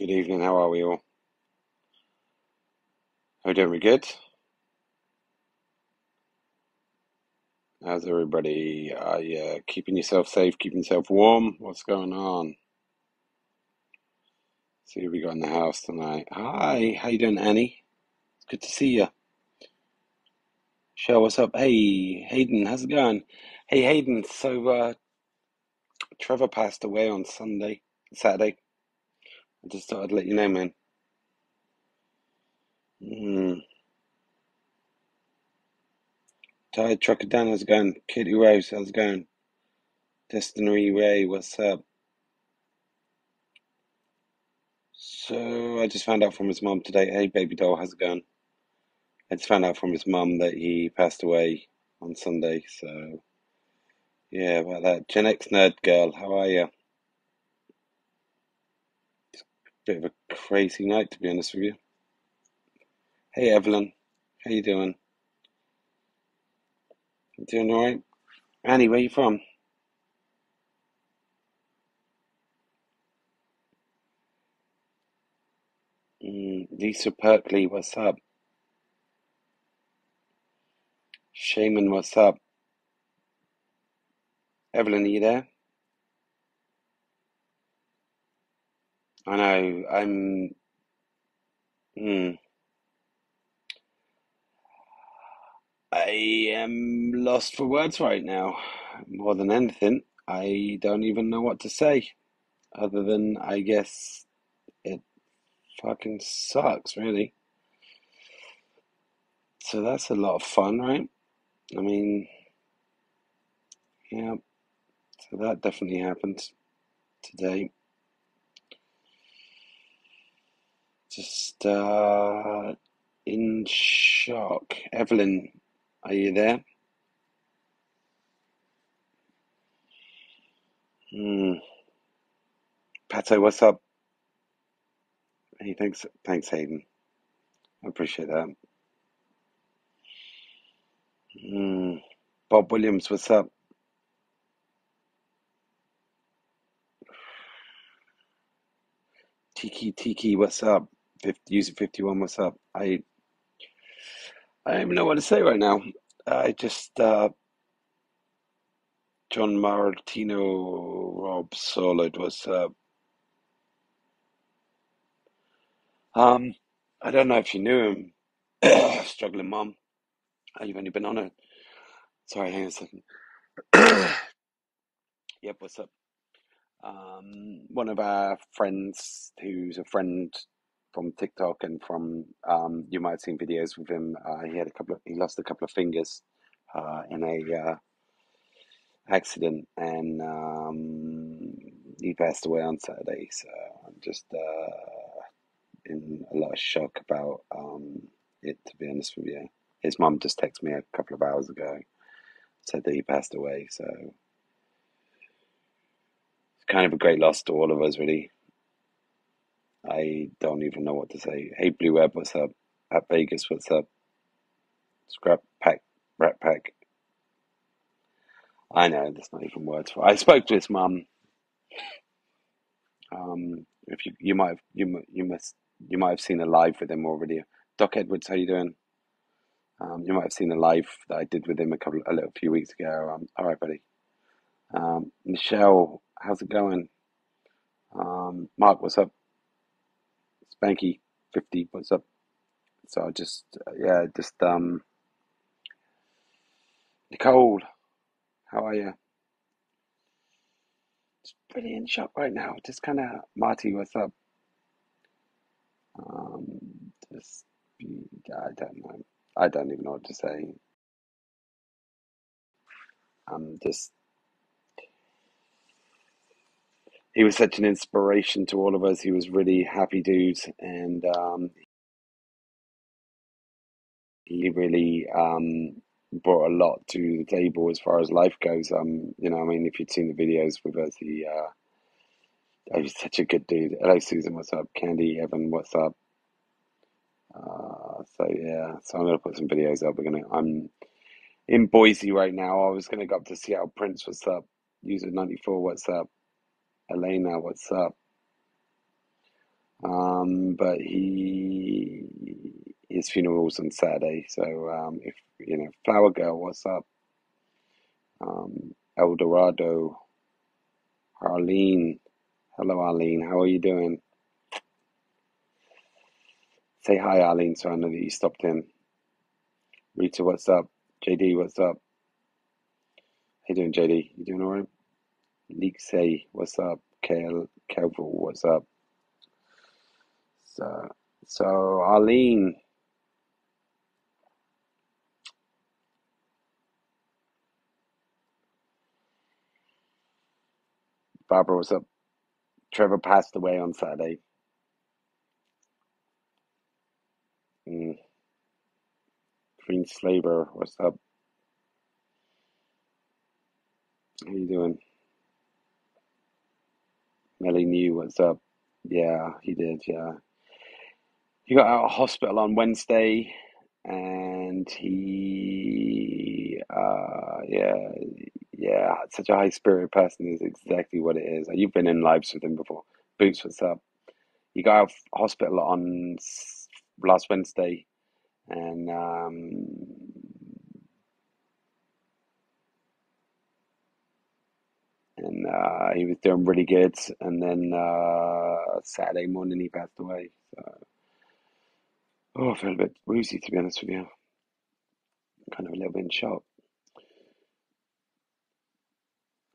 Good evening, how are we all? How we doing? We good? How's everybody? Are you keeping yourself safe, keeping yourself warm? What's going on? See who we got in the house tonight. Hi, how you doing, Annie? It's good to see you. Shell, what's up? Hey, Hayden, how's it going? Hey, Hayden, so uh, Trevor passed away on Sunday, Saturday. I just thought I'd let you know, man. Mm. Tired Trucker Dan, how's it going? Kitty Rose, how's it going? Destiny Ray, what's up? So I just found out from his mom today. Hey, baby doll, how's it going? I just found out from his mum that he passed away on Sunday. So yeah, about that. Gen X nerd girl, how are you? Bit of a crazy night, to be honest with you. Hey, Evelyn, how you doing? Doing all right? Annie, where you from? Mm, Lisa Perkley, what's up? Shaman, what's up? Evelyn, are you there? I know. I'm. Mm, I am lost for words right now. More than anything, I don't even know what to say, other than I guess it fucking sucks, really. So that's a lot of fun, right? I mean, yeah. So that definitely happened today. Just uh, in shock. Evelyn, are you there? Hmm. Pato, what's up? Hey, thanks, thanks, Hayden. I appreciate that. Hmm. Bob Williams, what's up? Tiki Tiki, what's up? 50, user 51, what's up? I I don't even know what to say right now. I just uh, John Martino, Rob Solid, what's up? Um, I don't know if you knew him. Struggling mom. Oh, You've only been on it. Sorry, hang on a second. Yep, what's up? Um, one of our friends who's a friend from TikTok and from um, you might have seen videos with him. Uh, he had a couple of he lost a couple of fingers uh, in a uh, accident and um, he passed away on Saturday. So I'm just uh, in a lot of shock about um, it. To be honest with you, his mum just texted me a couple of hours ago, said that he passed away. So it's kind of a great loss to all of us, really. I don't even know what to say. Hey, Blue Web, what's up? At Vegas, what's up? Scrap Pack, Rat Pack. I know, there's not even words for. It. I spoke to his mum. Um, if you you might have, you you must you might have seen a live with him already. Doc Edwards, how you doing? Um, you might have seen a live that I did with him a couple a little few weeks ago. Um, all right, buddy. Um, Michelle, how's it going? Um, Mark, what's up? Spanky, fifty, what's up? So I just uh, yeah, just um, Nicole, how are you? Just pretty in shock right now. Just kind of Marty, what's up? Um, just I don't know. I don't even know what to say. I'm just he was such an inspiration to all of us. He was really happy dude, and um, he really um, brought a lot to the table as far as life goes. Um, you know, I mean, if you'd seen the videos with us, he uh, he was such a good dude. Hello, Susan. What's up? Candy, Evan. What's up? Uh, so yeah, so I'm gonna put some videos up. We're gonna. I'm in Boise right now. I was gonna go up to Seattle. Prince, what's up? User ninety four, what's up? Elena, what's up? Um, but he his funeral's on Saturday, so um, if you know, Flower Girl, what's up? Um, El Dorado, Arlene, hello Arlene, how are you doing? Say hi, Arlene, so I know that you stopped in. Rita, what's up? JD, what's up? How you doing, JD? You doing alright? Leak say, what's up? Kel, Kelville, what's up? So, so Arlene, Barbara, what's up? Trevor passed away on Saturday. Mm. Green Slaver, what's up? How you doing? Melly knew what's up? Yeah, he did, yeah. He got out of hospital on Wednesday and he uh yeah yeah such a high spirit person is exactly what it is. You've been in lives with him before. Boots, what's up? He got out of hospital on last Wednesday and um and uh, he was doing really good. And then uh, Saturday morning he passed away. So, oh, I feel a bit woozy to be honest with you. Kind of a little bit in shock.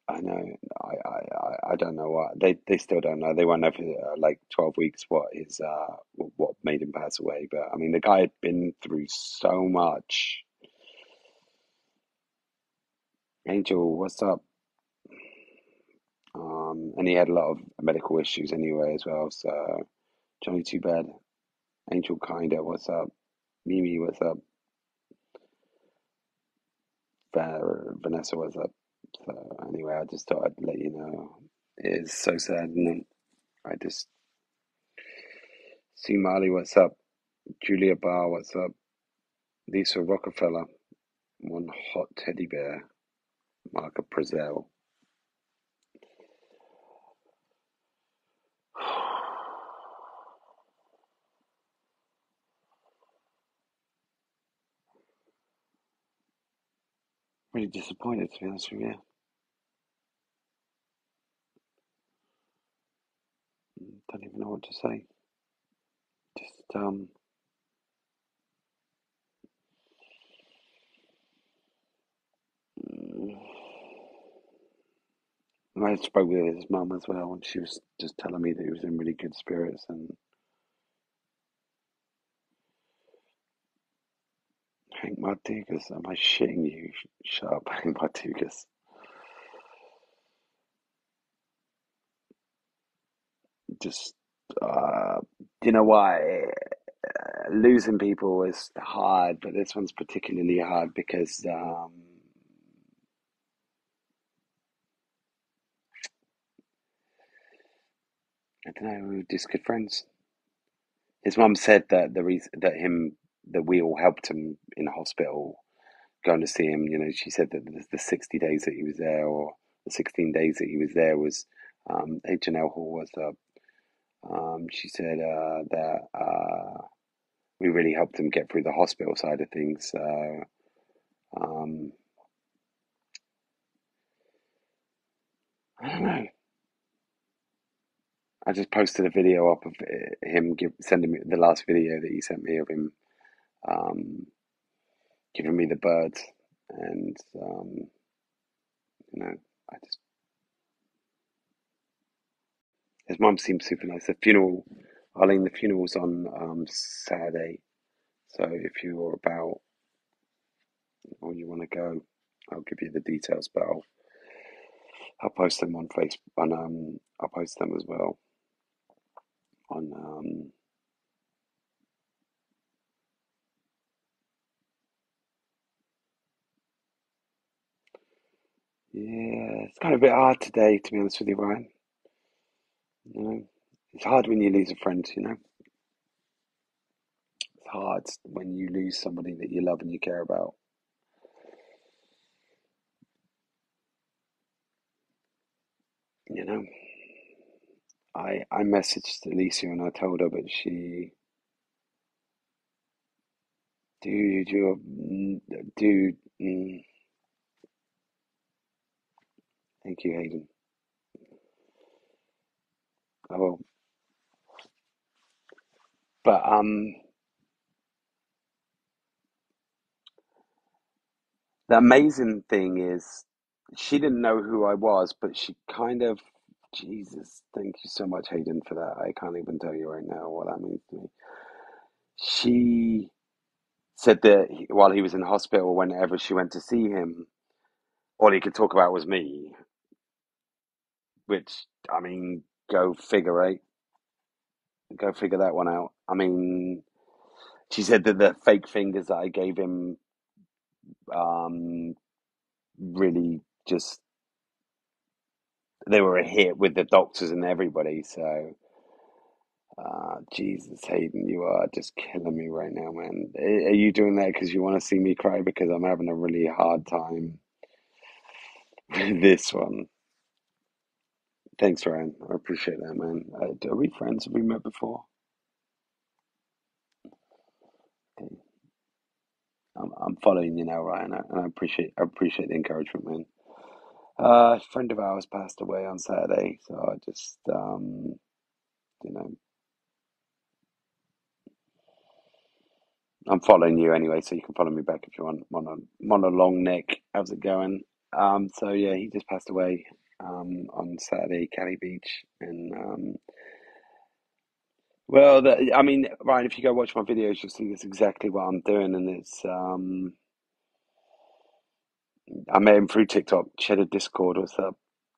I know. I, I, I don't know what they they still don't know. They won't know for uh, like twelve weeks what is uh what made him pass away. But I mean, the guy had been through so much. Angel, what's up? Um, and he had a lot of medical issues anyway as well. So Johnny, too bad. Angel, kinda, what's up? Mimi, what's up? Vanessa, what's up? So anyway, I just thought I'd let you know. It is so sad, and I just see Marley, what's up? Julia Barr, what's up? Lisa Rockefeller, one hot teddy bear, Marka Brazil. Really disappointed, to be honest with you. Don't even know what to say. Just, um, I spoke with his mum as well, and she was just telling me that he was in really good spirits and Hank Mardugas, am I shitting you? Shut up, Hank Mardugas. Just, uh, you know why? Uh, losing people is hard, but this one's particularly hard because um, I don't know, we were just good friends. His mum said that the reason that him that we all helped him in hospital going to see him. You know, she said that the, sixty days that he was there, or the sixteen days that he was there, was um, H&L Hall was. Uh, um, she said uh, that uh, we really helped him get through the hospital side of things. So, um, I don't know. I just posted a video up of him give, sending me the last video that he sent me of him um, giving me the birds, and um, you know, I just his mum seems super nice. The funeral, Arlene, the funeral's on um, Saturday, so if you're about or you want to go, I'll give you the details, but I'll I'll post them on Facebook. and um, I'll post them as well on um, yeah, it's kind of a bit hard today, to be honest with you, Ryan. You know, it's hard when you lose a friend. You know, it's hard when you lose somebody that you love and you care about. You know, I I messaged Alicia and I told her, but she, dude, you're, mm, dude. Mm, thank you, Hayden. Oh, but um, the amazing thing is, she didn't know who I was, but she kind of. Jesus, thank you so much, Hayden, for that. I can't even tell you right now what that means to me. She said that while he was in hospital, whenever she went to see him, all he could talk about was me, which, I mean, go figure, right? Go figure that one out. I mean, she said that the fake fingers that I gave him um, really just, they were a hit with the doctors and everybody. So, uh, Jesus, Hayden, you are just killing me right now, man. Are you doing that because you want to see me cry? Because I'm having a really hard time with this one. Thanks, Ryan. I appreciate that, man. Uh, are we friends? Have we met before? I'm, I'm following you now, Ryan, and I appreciate I appreciate the encouragement, man. Uh, a friend of ours passed away on Saturday, so I just um, you know I'm following you anyway, so you can follow me back if you want. Mono, Mono Long Neck, how's it going? Um, so yeah, he just passed away um, on Saturday, Cali Beach, and um, well, the, I mean, Ryan, if you go watch my videos, you'll see that's exactly what I'm doing, and it's um, I met him through TikTok. Cheddar Discord, what's up?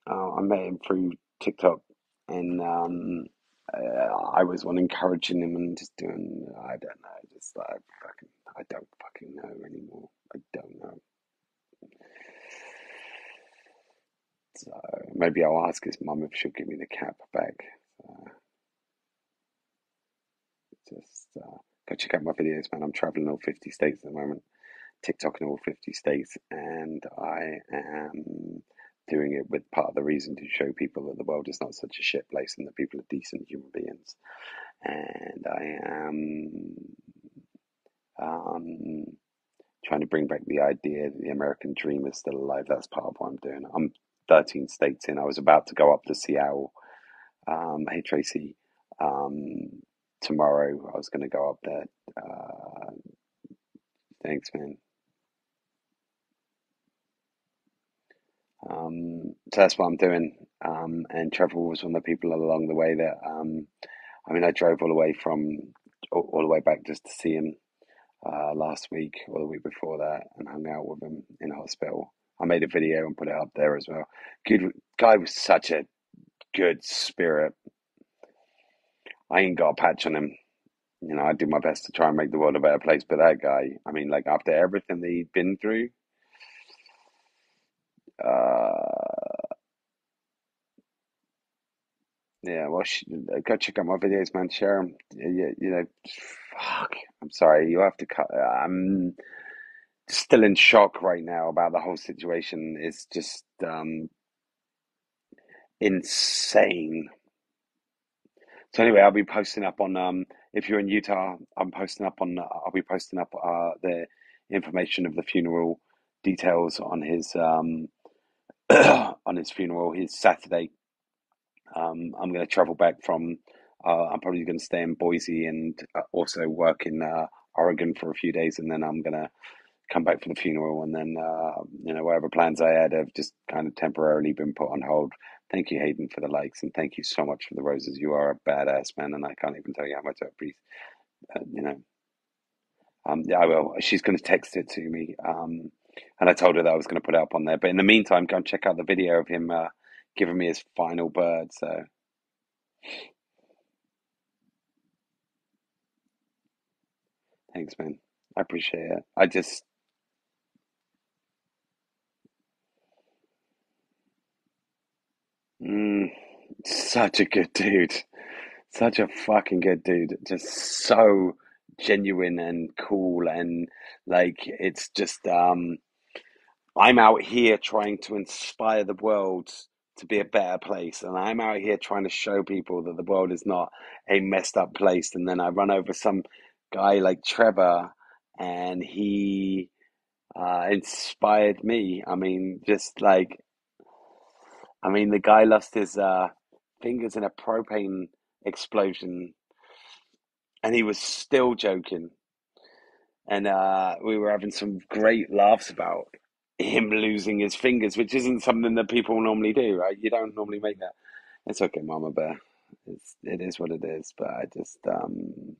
Uh, I met him through TikTok, and um, uh, I was one encouraging him and just doing. I don't know, just like fucking. I don't fucking know anymore. I don't know. So maybe I'll ask his mum if she'll give me the cap back. Uh, just uh, go check out my videos, man. I'm traveling all 50 states at the moment, TikTok in all 50 states, and I am doing it with part of the reason to show people that the world is not such a shit place and that people are decent human beings. And I am um, trying to bring back the idea that the American dream is still alive. That's part of what I'm doing. I'm 13 states in. I was about to go up to Seattle. Um, hey, Tracy. Um, tomorrow I was going to go up there. Uh, thanks, man. Um, so that's what I'm doing. Um, and Trevor was one of the people along the way that, um, I mean, I drove all the way from, all, all the way back just to see him uh, last week or the week before that and hung out with him in hospital. I made a video and put it up there as well. Good guy was such a good spirit. I ain't got a patch on him. You know, I do my best to try and make the world a better place, but that guy, I mean, like after everything that he'd been through, uh, yeah, well, sh- go check out my videos, man. Share them. You, you know, fuck. I'm sorry, you have to cut. I'm still in shock right now about the whole situation. It's just um, insane. So anyway, I'll be posting up on um, if you're in Utah, I'm posting up on. I'll be posting up uh, the information of the funeral details on his um, on his funeral. His Saturday. Um, I'm going to travel back from. Uh, I'm probably going to stay in Boise and uh, also work in uh, Oregon for a few days, and then I'm going to come back for the funeral, and then uh, you know whatever plans I had have just kind of temporarily been put on hold. Thank you, Hayden, for the likes, and thank you so much for the roses. You are a badass man, and I can't even tell you how much I appreciate. Uh, you know, um, yeah, I will. She's going to text it to me, um, and I told her that I was going to put it up on there. But in the meantime, go and check out the video of him uh, giving me his final bird. So. Thanks, man. I appreciate it. I just Mm, such a good dude. Such a fucking good dude. Just so genuine and cool and like it's just um I'm out here trying to inspire the world to be a better place. And I'm out here trying to show people that the world is not a messed up place. And then I run over some guy like Trevor, and he uh, inspired me. I mean, just like, I mean, the guy lost his uh, fingers in a propane explosion, and he was still joking. And uh, we were having some great laughs about him losing his fingers, which isn't something that people normally do, right? You don't normally make that. It's okay, Mama Bear. It's it is what it is. But I just um,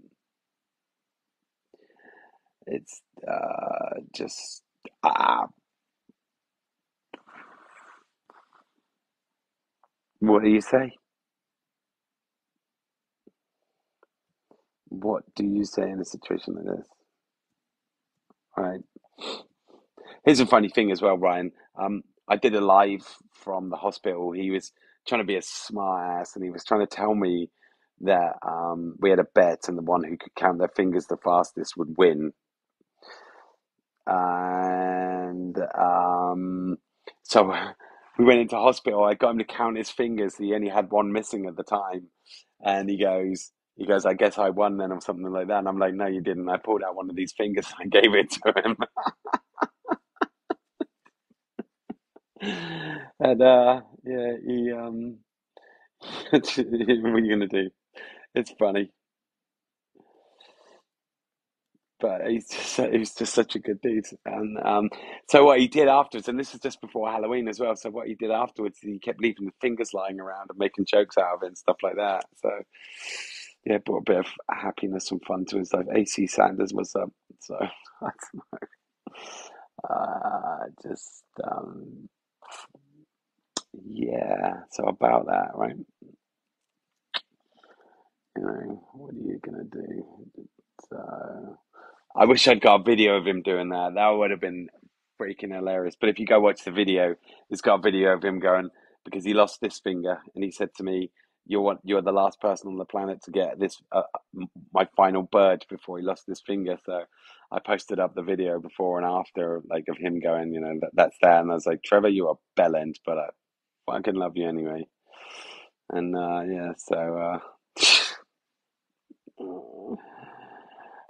it's uh, just ah. What do you say? What do you say in a situation like this? Right. Here's a funny thing as well, Ryan. Um, I did a live from the hospital. He was trying to be a smart ass, and he was trying to tell me that um, we had a bet, and the one who could count their fingers the fastest would win. And um, so we went into hospital. I got him to count his fingers. He only had one missing at the time, and he goes, he goes, I guess I won then, or something like that. And I'm like, no, you didn't. I pulled out one of these fingers and I gave it to him. and uh, yeah, he um, what are you gonna do? It's funny, but he's just he's just such a good dude. And um, so what he did afterwards, and this is just before Halloween as well. So what he did afterwards, he kept leaving the fingers lying around and making jokes out of it and stuff like that. So yeah, brought a bit of happiness and fun to his life. AC Sanders was up, so I don't know. Uh, just um, yeah. So about that, right? You know, what are you gonna do? So I wish I'd got a video of him doing that. That would have been freaking hilarious. But if you go watch the video, it's got a video of him going because he lost this finger, and he said to me, "You're what? You're the last person on the planet to get this uh, my final bird before he lost this finger." So I posted up the video before and after, like of him going, you know, that, that's that, and I was like, "Trevor, you are bell end, but I fucking love you anyway." And uh, yeah, so. Uh,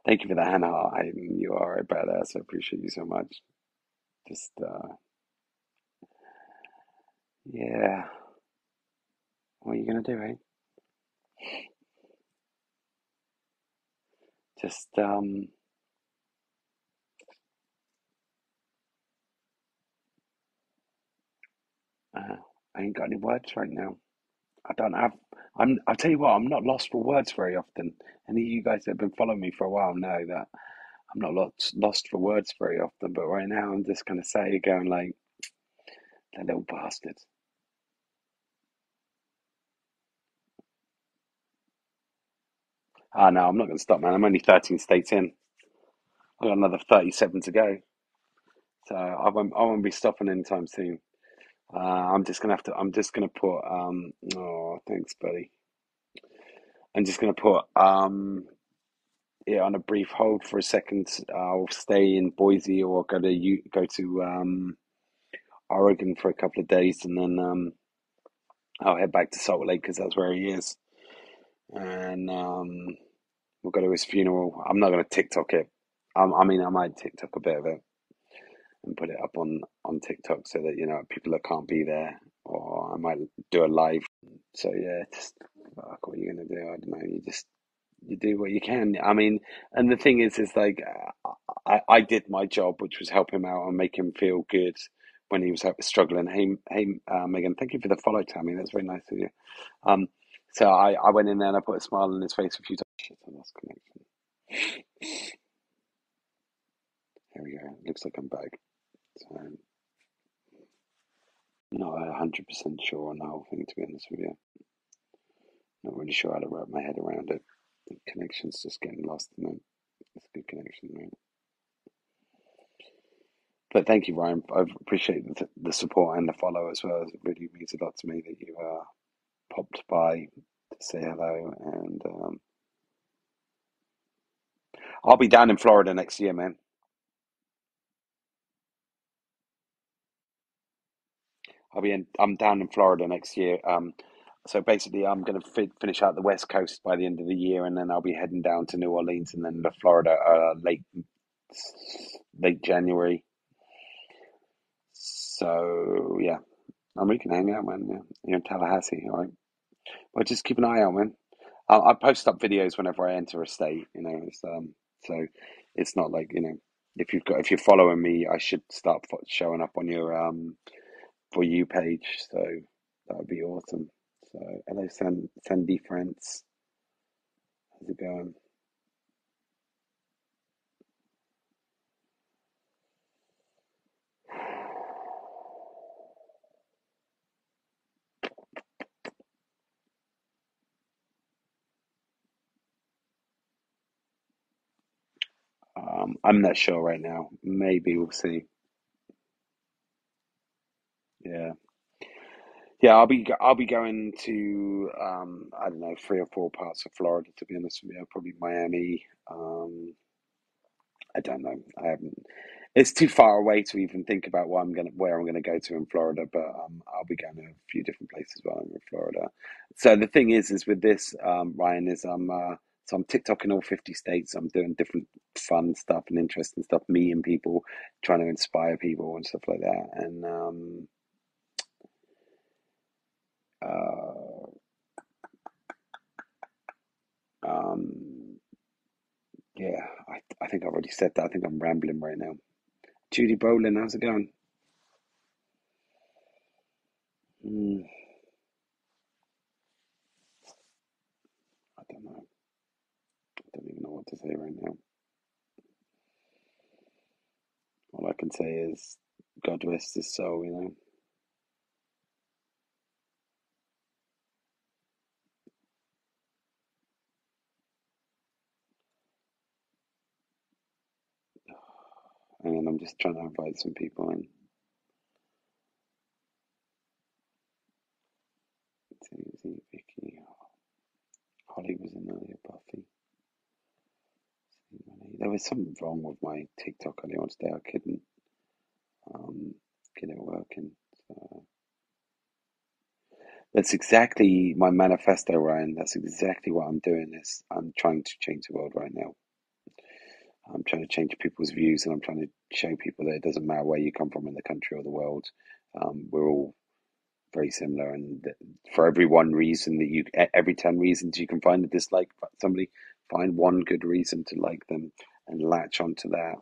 Thank you for the hand heart. I, you are a badass. I appreciate you so much. Just, uh, yeah. What are you gonna do, eh? Just, um, uh, I ain't got any words right now. I don't have. I'm. I'll tell you what. I'm not lost for words very often. Any of you guys that have been following me for a while know that I'm not lost lost for words very often. But right now, I'm just gonna say, going like, that little bastard. Ah, no, I'm not gonna stop, man. I'm only 13 states in. I've got another 37 to go, so I won't. I won't be stopping anytime soon. Uh, I'm just gonna have to. I'm just gonna put. Um, oh, thanks, buddy. I'm just gonna put um, it on a brief hold for a second. I'll stay in Boise or go to U- go to um, Oregon for a couple of days, and then um, I'll head back to Salt Lake because that's where he is, and um, we'll go to his funeral. I'm not gonna TikTok it. I mean, I might TikTok a bit of it and put it up on on TikTok so that you know people that can't be there, or I might do a live. So yeah, just fuck, what are you gonna do? I don't know. You just you do what you can. I mean, and the thing is, is like I I did my job, which was help him out and make him feel good when he was struggling. Hey, hey, uh, Megan, thank you for the follow, Tammy. That's very nice of you. Um, so I, I went in there and I put a smile on his face a few times. Shit, I lost connection. Here we go. Looks like I'm back. So, not hundred percent sure on the whole thing, to be honest with you. Not really sure how to wrap my head around it. The connection's just getting lost in it. It's a good connection, right? But thank you, Ryan. I appreciate the, the support and the follow as well. It really means a lot to me that you uh, popped by to say hello. And um, I'll be down in Florida next year, man. I'll be in. I'm down in Florida next year. Um, so basically, I'm going to fi finish out the West Coast by the end of the year, and then I'll be heading down to New Orleans and then to Florida uh, late late January. So yeah, and we can hang out, man. Yeah, you're in Tallahassee, all right? Well, just keep an eye out, man. I, I post up videos whenever I enter a state. You know, it's, um, so it's not like you know, if you've got if you're following me, I should start showing up on your um for you page. So that would be awesome. So hello, San Sandy France. How's it going? Um, I'm not sure right now. Maybe we'll see. Yeah. Yeah, I'll be I'll be going to um, I don't know three or four parts of Florida to be honest with you. Probably Miami. Um, I don't know. I haven't. It's too far away to even think about where I'm gonna where I'm gonna go to in Florida. But um, I'll be going to a few different places while I'm in Florida. So the thing is, is with this um, Ryan is I'm uh, so I'm TikTok in all 50 states. I'm doing different fun stuff and interesting stuff, meeting people, trying to inspire people and stuff like that. And um, uh, um, yeah, I I think I've already said that. I think I'm rambling right now. Judy Bolin, how's it going? Mm, I don't know. I don't even know what to say right now. All I can say is, God rest his soul, you know. And I'm just trying to invite some people in. Susie, Vicky, Holly was in earlier, Buffy. There was something wrong with my TikTok earlier on today. I couldn't um, get it working. So that's exactly my manifesto, Ryan. That's exactly what I'm doing. Is I'm trying to change the world right now. I'm trying to change people's views, and I'm trying to show people that it doesn't matter where you come from in the country or the world. Um, we're all very similar, and for every one reason that you, every ten reasons you can find a dislike somebody, find one good reason to like them and latch onto that.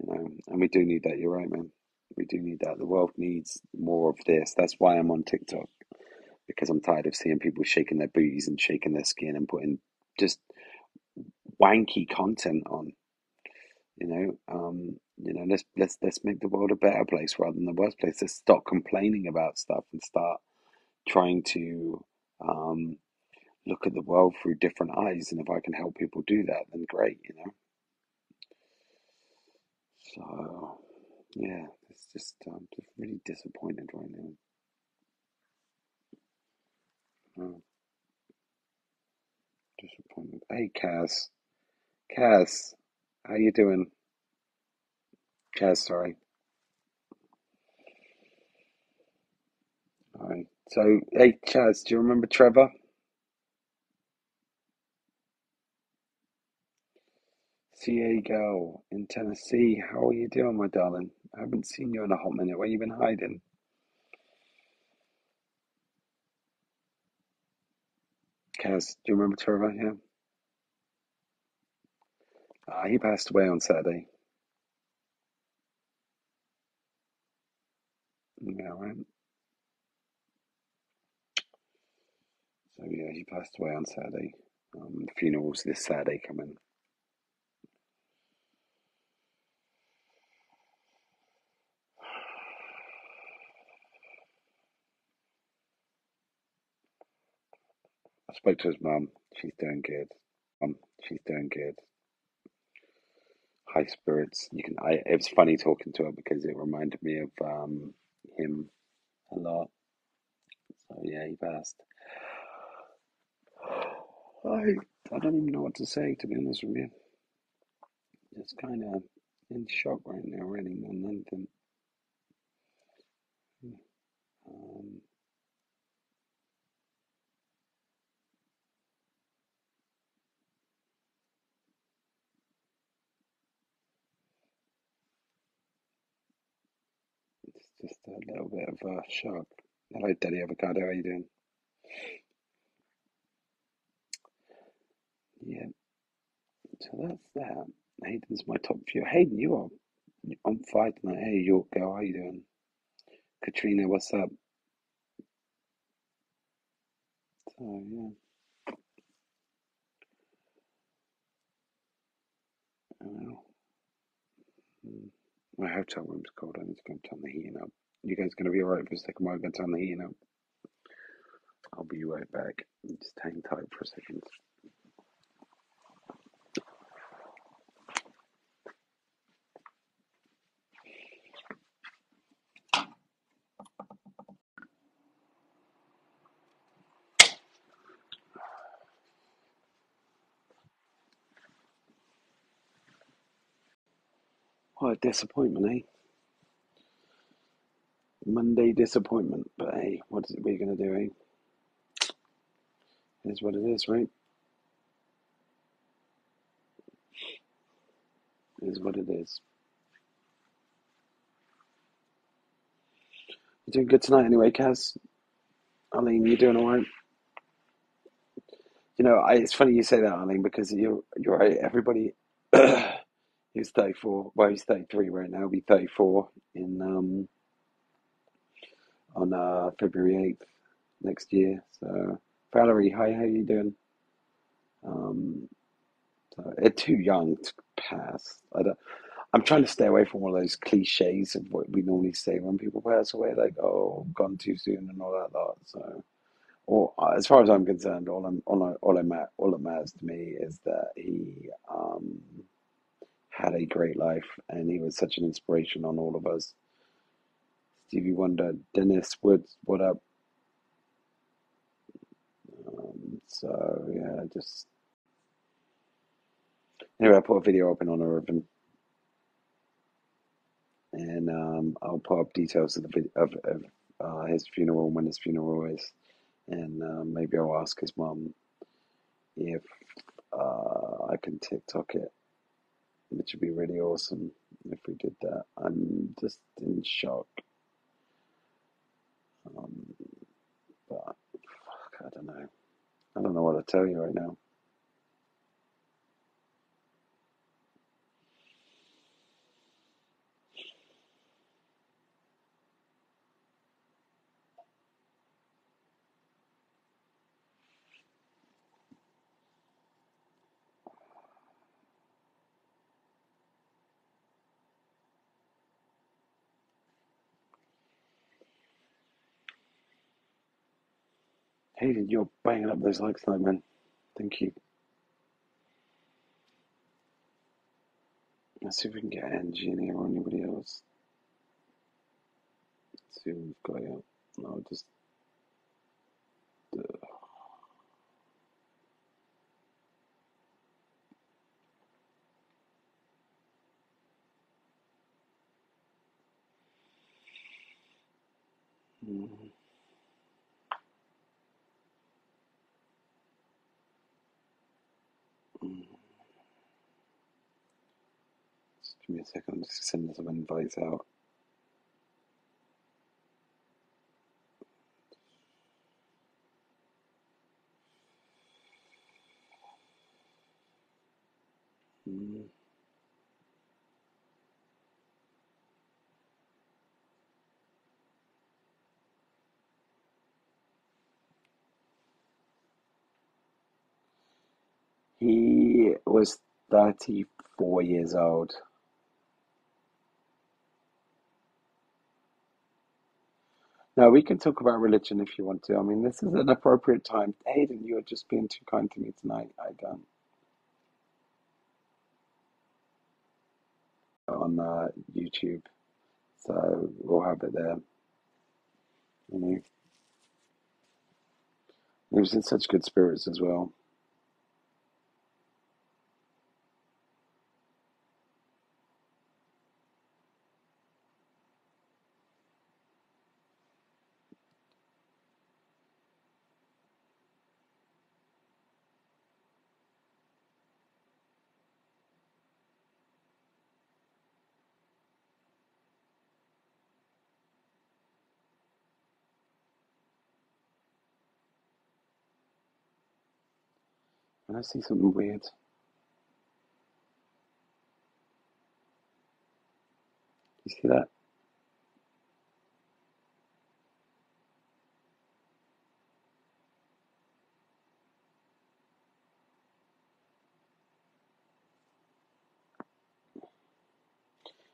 You know, and we do need that. You're right, man. We do need that. The world needs more of this. That's why I'm on TikTok because I'm tired of seeing people shaking their booties and shaking their skin and putting just wanky content on. You know, um, you know, let's let's let's make the world a better place rather than the worst place. Let's stop complaining about stuff and start trying to um, look at the world through different eyes. And if I can help people do that, then great. You know. So yeah, it's just um, just really disappointed right now. Disappointed. Hey, Kaz. Kaz, how you doing? Kaz, sorry. All right. So, hey, Chaz, do you remember Trevor? CA girl in Tennessee. How are you doing, my darling? I haven't seen you in a hot minute. Where you been hiding? Kaz, do you remember Trevor? Yeah. Uh, he passed away on Saturday. Yeah, right. So yeah, he passed away on Saturday. Um, the funeral's this Saturday coming. I spoke to his mum. She's doing good. Um, she's doing good. High spirits. You can. I. It was funny talking to her because it reminded me of um him a lot. So yeah, he passed. I I don't even know what to say to be honest with you. Just kind of in shock right now, really more than anything. It's just a little bit of a shock. Hello, Daddy Avocado. How you doing? Yeah. So that's that. Hayden's my top view. Hayden, you are on fire tonight. Hey, York girl. How you doing? Katrina, what's up? So yeah. Well, mm, my hotel room's cold. I need to go and turn the heating up. You guys gonna be alright for a second while I go turn the heating up? I'll be right back. Just hang tight for a second. A disappointment, eh? Monday disappointment. But hey, what is it we're gonna do, eh? Is what it is, right? Is what it is. You're doing good tonight anyway, Kaz? Arlene, you doing alright? You know, I, it's funny you say that, Arlene, because you're you're right. Everybody, he's 34. Well, he's 33 right now. He'll be 34 in um on uh February 8th next year. So, Valerie, hi, how you doing? Um, so they're too young to pass. I don't, I'm trying to stay away from all those cliches of what we normally say when people pass away, like "oh, gone too soon" and all that lot. So, or as far as I'm concerned, all I'm all I, all I ma- all that matters to me is that he um had a great life and he was such an inspiration on all of us. Stevie Wonder, Dennis Woods, what up? Um, so yeah, just anyway, I put a video up in honor of him, and um, I'll put up details of the of, of uh, his funeral when his funeral is, and um, maybe I'll ask his mum if uh, I can TikTok it, which would be really awesome if we did that. I'm just in shock, um, but fuck, I don't know. I don't know what to tell you right now. You're banging up those likes tonight, man. Thank you. Let's see if we can get Angie in here or anybody else. Let's see what we've got here. No, just uh, mm, give me a second. I'm just sending some invites out. Mm. He was 34 years old. Now, we can talk about religion if you want to. I mean, this is an appropriate time. Hayden, you're just being too kind to me tonight. I don't. On uh, YouTube. So we'll have it there. You know, he was in such good spirits as well. I see something weird. You see that?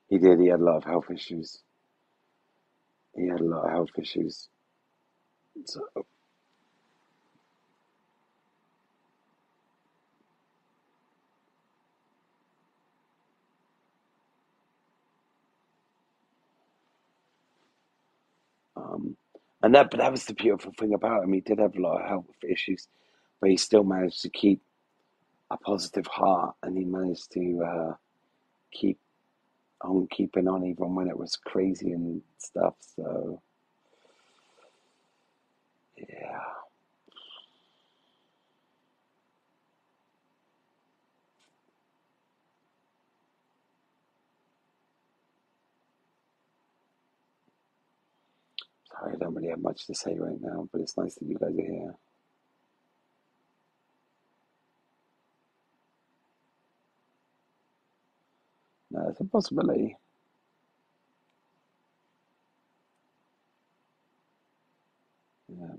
He did. He had a lot of health issues. He had a lot of health issues. So, and that, but that was the beautiful thing about him. He did have a lot of health issues, but he still managed to keep a positive heart, and he managed to uh, keep on keeping on even when it was crazy and stuff. So, yeah, sorry, I don't really have much to say right now, but it's nice that you guys are here. No, it's a possibility. Yeah,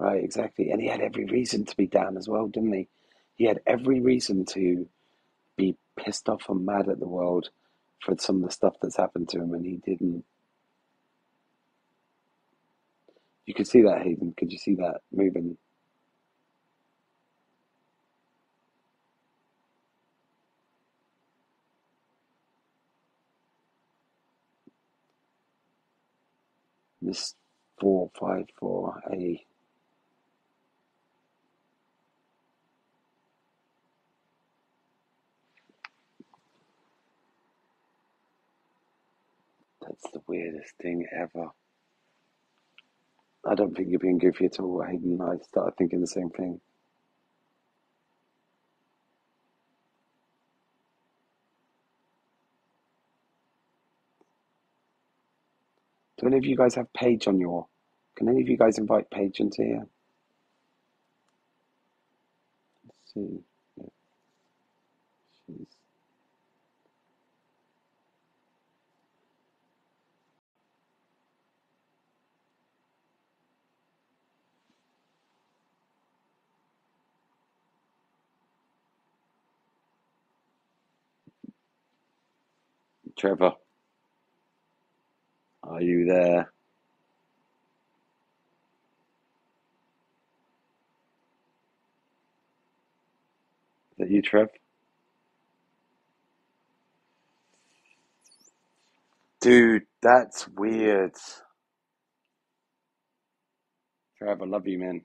right, exactly. And he had every reason to be down as well, didn't he? He had every reason to be pissed off and mad at the world for some of the stuff that's happened to him, and he didn't. You could see that, Hayden. Could you see that moving? This four five four A. That's the weirdest thing ever. I don't think you're being goofy at all, Hayden. I started thinking the same thing. Do any of you guys have Paige on your? Can any of you guys invite Paige into here? Let's see. Yeah, she's Trevor. Are you there? Is that you, Trev? Dude, that's weird. Trev, I love you, man.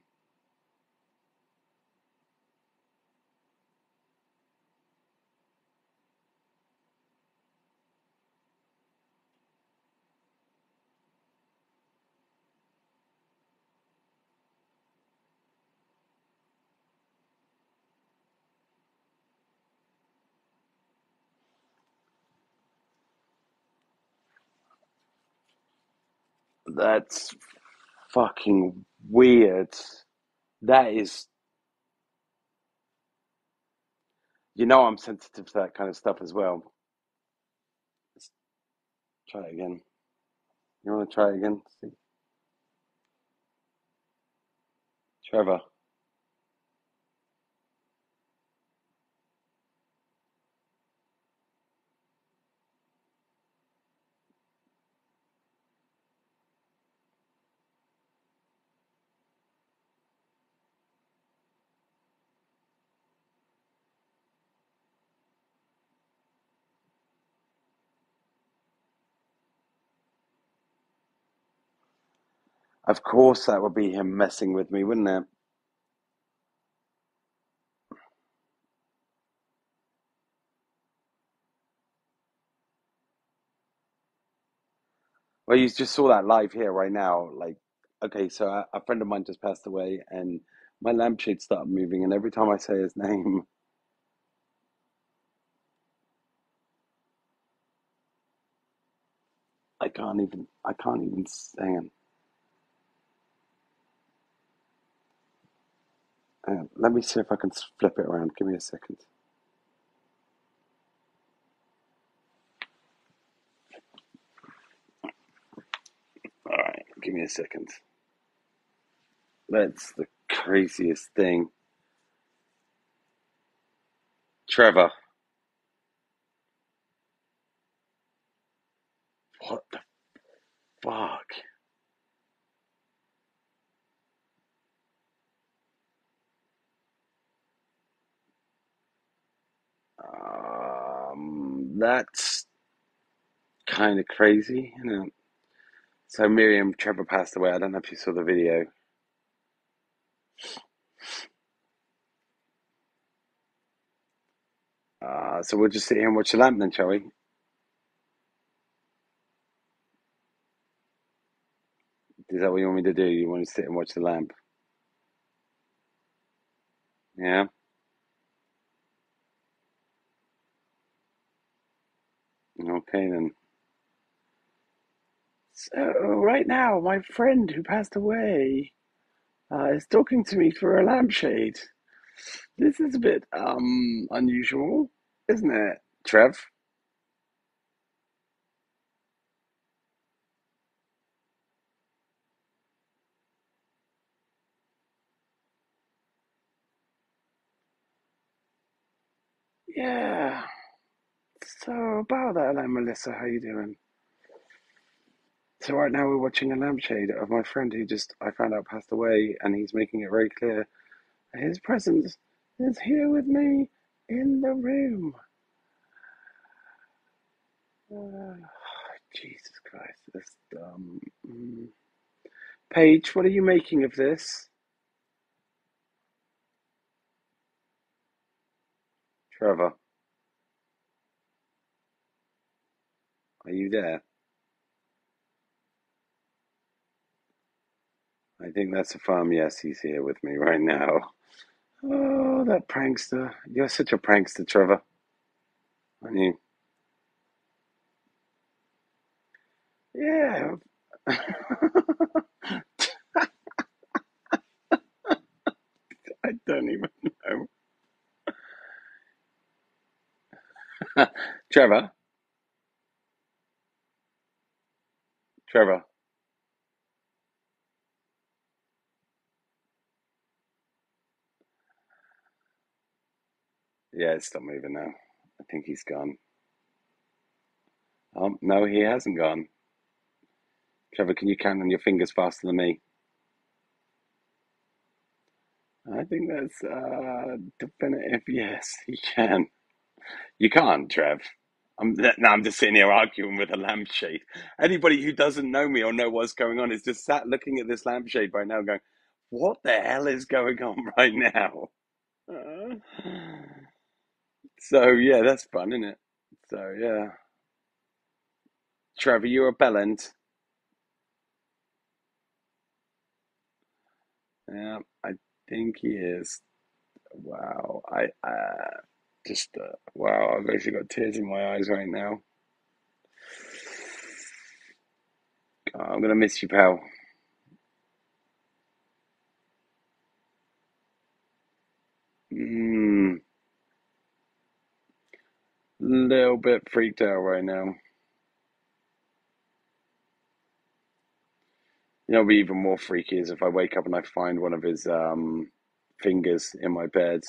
That's fucking weird. That is, you know, I'm sensitive to that kind of stuff as well. Let's try it again. You want to try it again? See? Trevor. Of course, that would be him messing with me, wouldn't it? Well, you just saw that live here right now. Like, okay, so a, a friend of mine just passed away, and my lampshade started moving, and every time I say his name, I can't even. I can't even. On. On, let me see if I can flip it around. Give me a second. All right, give me a second. That's the craziest thing. Trevor, what the fuck? Um, that's kind of crazy, you know. So Miriam Trevor passed away. I don't know if you saw the video. Uh, so we'll just sit here and watch the lamp then, shall we? Is that what you want me to do? You want to sit and watch the lamp? Yeah. Okay then. So right now, my friend who passed away uh, is talking to me through a lampshade. This is a bit um unusual, isn't it, Trev? Yeah. So about that, then, Melissa, how you doing? So right now we're watching a lampshade of my friend who just I found out passed away, and he's making it very clear his presence is here with me in the room. Uh, Jesus Christ, this um. Paige, what are you making of this? Trevor, are you there? I think that's a farm. yes. He's here with me right now. Oh, that prankster! You're such a prankster, Trevor. Aren't you? Yeah. I don't even know. Trevor, Trevor. Yeah, it's still moving now. I think he's gone. Um, no, he hasn't gone. Trevor, can you count on your fingers faster than me? I think that's uh definitive. Yes, you can. You can't, Trev. I'm now. I'm just sitting here arguing with a lampshade. Anybody who doesn't know me or know what's going on is just sat looking at this lampshade right now, going, "What the hell is going on right now?" Uh, so yeah, that's fun, isn't it? So yeah, Trevor, you're a bellend. Yeah, I think he is. Wow, I uh, just uh, wow. I've actually got tears in my eyes right now. Oh, I'm gonna miss you, pal. Mm, little bit freaked out right now. You know, what'd be even more freaky is if I wake up and I find one of his um fingers in my bed.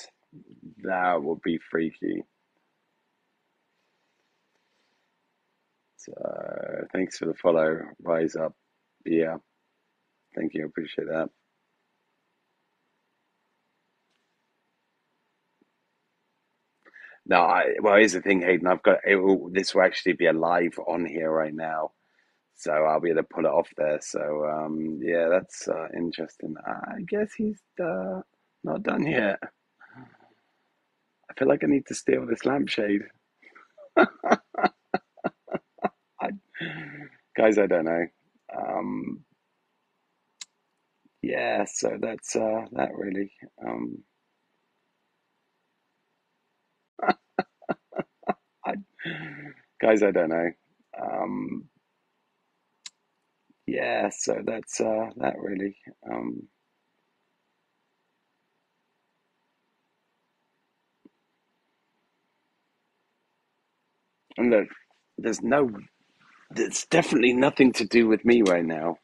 That would be freaky. So thanks for the follow. Rise up. Yeah, thank you. Appreciate that. No, I well, here's the thing, Hayden. I've got it will, this will actually be a live on here right now, so I'll be able to pull it off there. So um, yeah, that's uh, interesting. I guess he's uh, not done yet. I feel like I need to steal this lampshade. I, guys, I don't know. Um, yeah, so that's uh, that really. Um, I, guys, I don't know. Um, yeah, so that's uh, that really. Um, And look, there's no, there's definitely nothing to do with me right now.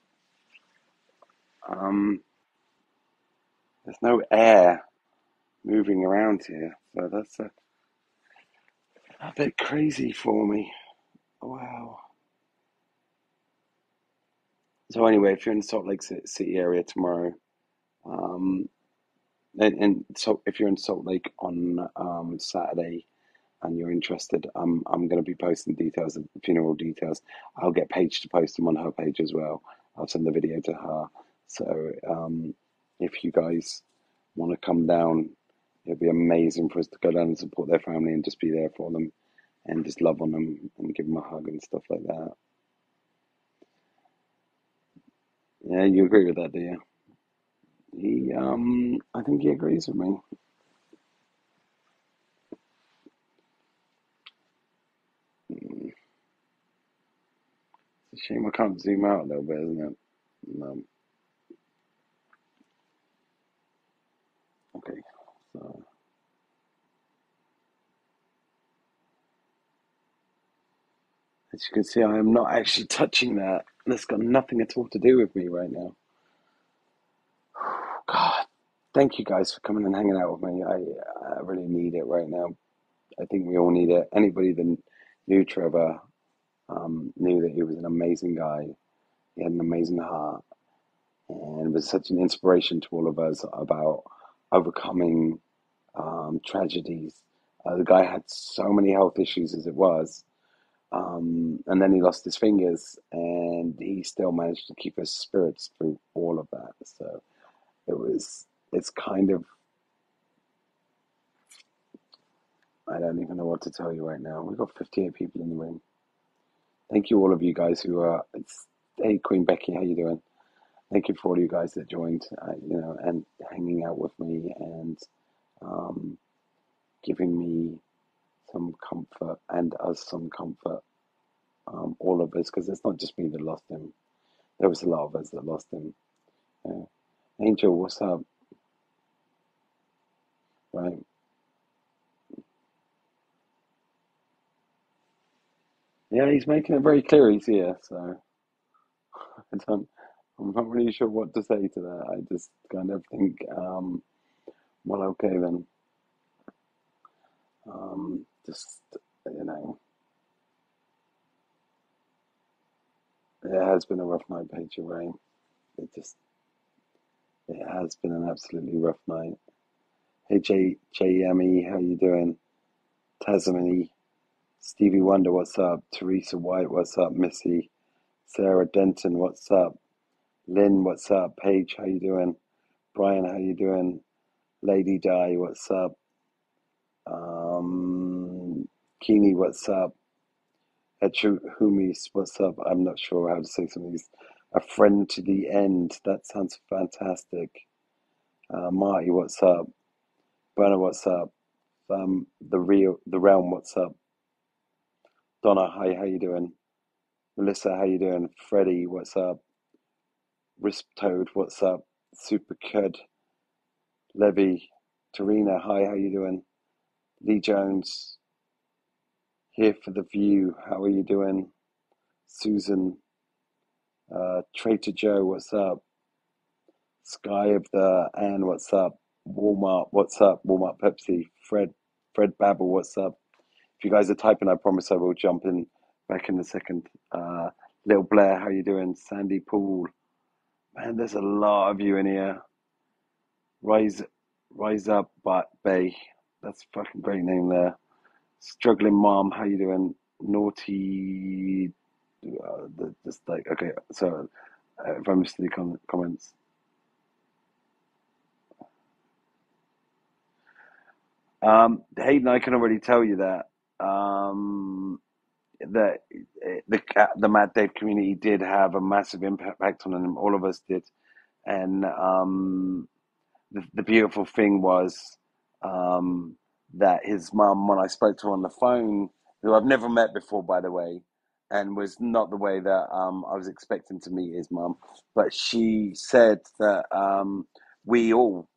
Um, there's no air moving around here, so that's a, a bit crazy for me. Wow. So anyway, if you're in Salt Lake City area tomorrow, um, and, and so if you're in Salt Lake on um, Saturday and you're interested, um, I'm going to be posting details of the funeral details. I'll get Paige to post them on her page as well. I'll send the video to her. So um, if you guys want to come down, it'd be amazing for us to go down and support their family and just be there for them and just love on them and give them a hug and stuff like that. Yeah, you agree with that, do you? He, um, I think he agrees with me. Shame I can't zoom out a little bit, isn't it? No. Um, okay, so as you can see, I am not actually touching that. That's got nothing at all to do with me right now. God, thank you guys for coming and hanging out with me. I, I really need it right now. I think we all need it. Anybody that knew Trevor um, knew that he was an amazing guy. He had an amazing heart and was such an inspiration to all of us about overcoming um, tragedies. Uh, the guy had so many health issues as it was, um, and then he lost his fingers, and he still managed to keep his spirits through all of that. So it was, it's kind of, I don't even know what to tell you right now. We've got 58 people in the room. Thank you, all of you guys who are. It's hey, Queen Becky, how you doing? Thank you for all you guys that joined, uh, you know, and hanging out with me and um, giving me some comfort and us some comfort, um, all of us, because it's not just me that lost him. There was a lot of us that lost him. Yeah. Angel, what's up? Right? Yeah, he's making it very clear he's here. So I don't. I'm not really sure what to say to that. I just kind of think, um, well, okay then. Um, just you know, it has been a rough night, Paige. You're. It just it has been an absolutely rough night. Hey, J JME, how you doing? Tasmany, Stevie Wonder, what's up? Teresa White, what's up? Missy, Sarah Denton, what's up? Lynn, what's up? Paige, how you doing? Brian, how you doing? Lady Di, what's up? Um, Keeney, what's up? Echuhumis, what's up? I'm not sure how to say some of these. A friend to the end. That sounds fantastic. Uh, Marty, what's up? Brenna, what's up? Um, the real, the realm, what's up? Donna, hi, how you doing? Melissa, how you doing? Freddie, what's up? Risp Toad, what's up? Super Cud, Levy, Tarina, hi, how you doing? Lee Jones, here for the view, how are you doing? Susan, uh, Trader Joe, what's up? Sky of the Ann, what's up? Walmart, what's up? Walmart Pepsi, Fred, Fred Babel, what's up? If you guys are typing, I promise I will jump in back in a second. Uh, Little Blair, how you doing? Sandy Pool, man, there's a lot of you in here. Rise, rise up, but Bay, that's a fucking great name there. Struggling mom, how you doing? Naughty, uh, just like okay. So uh, if I missed any com- comments, um, Hayden, I can already tell you that um, uh, the the Mad Dave community did have a massive impact on him. All of us did, and um, the, the beautiful thing was um, that his mum, when I spoke to her on the phone, who I've never met before, by the way, and was not the way that um, I was expecting to meet his mum, but she said that um, we all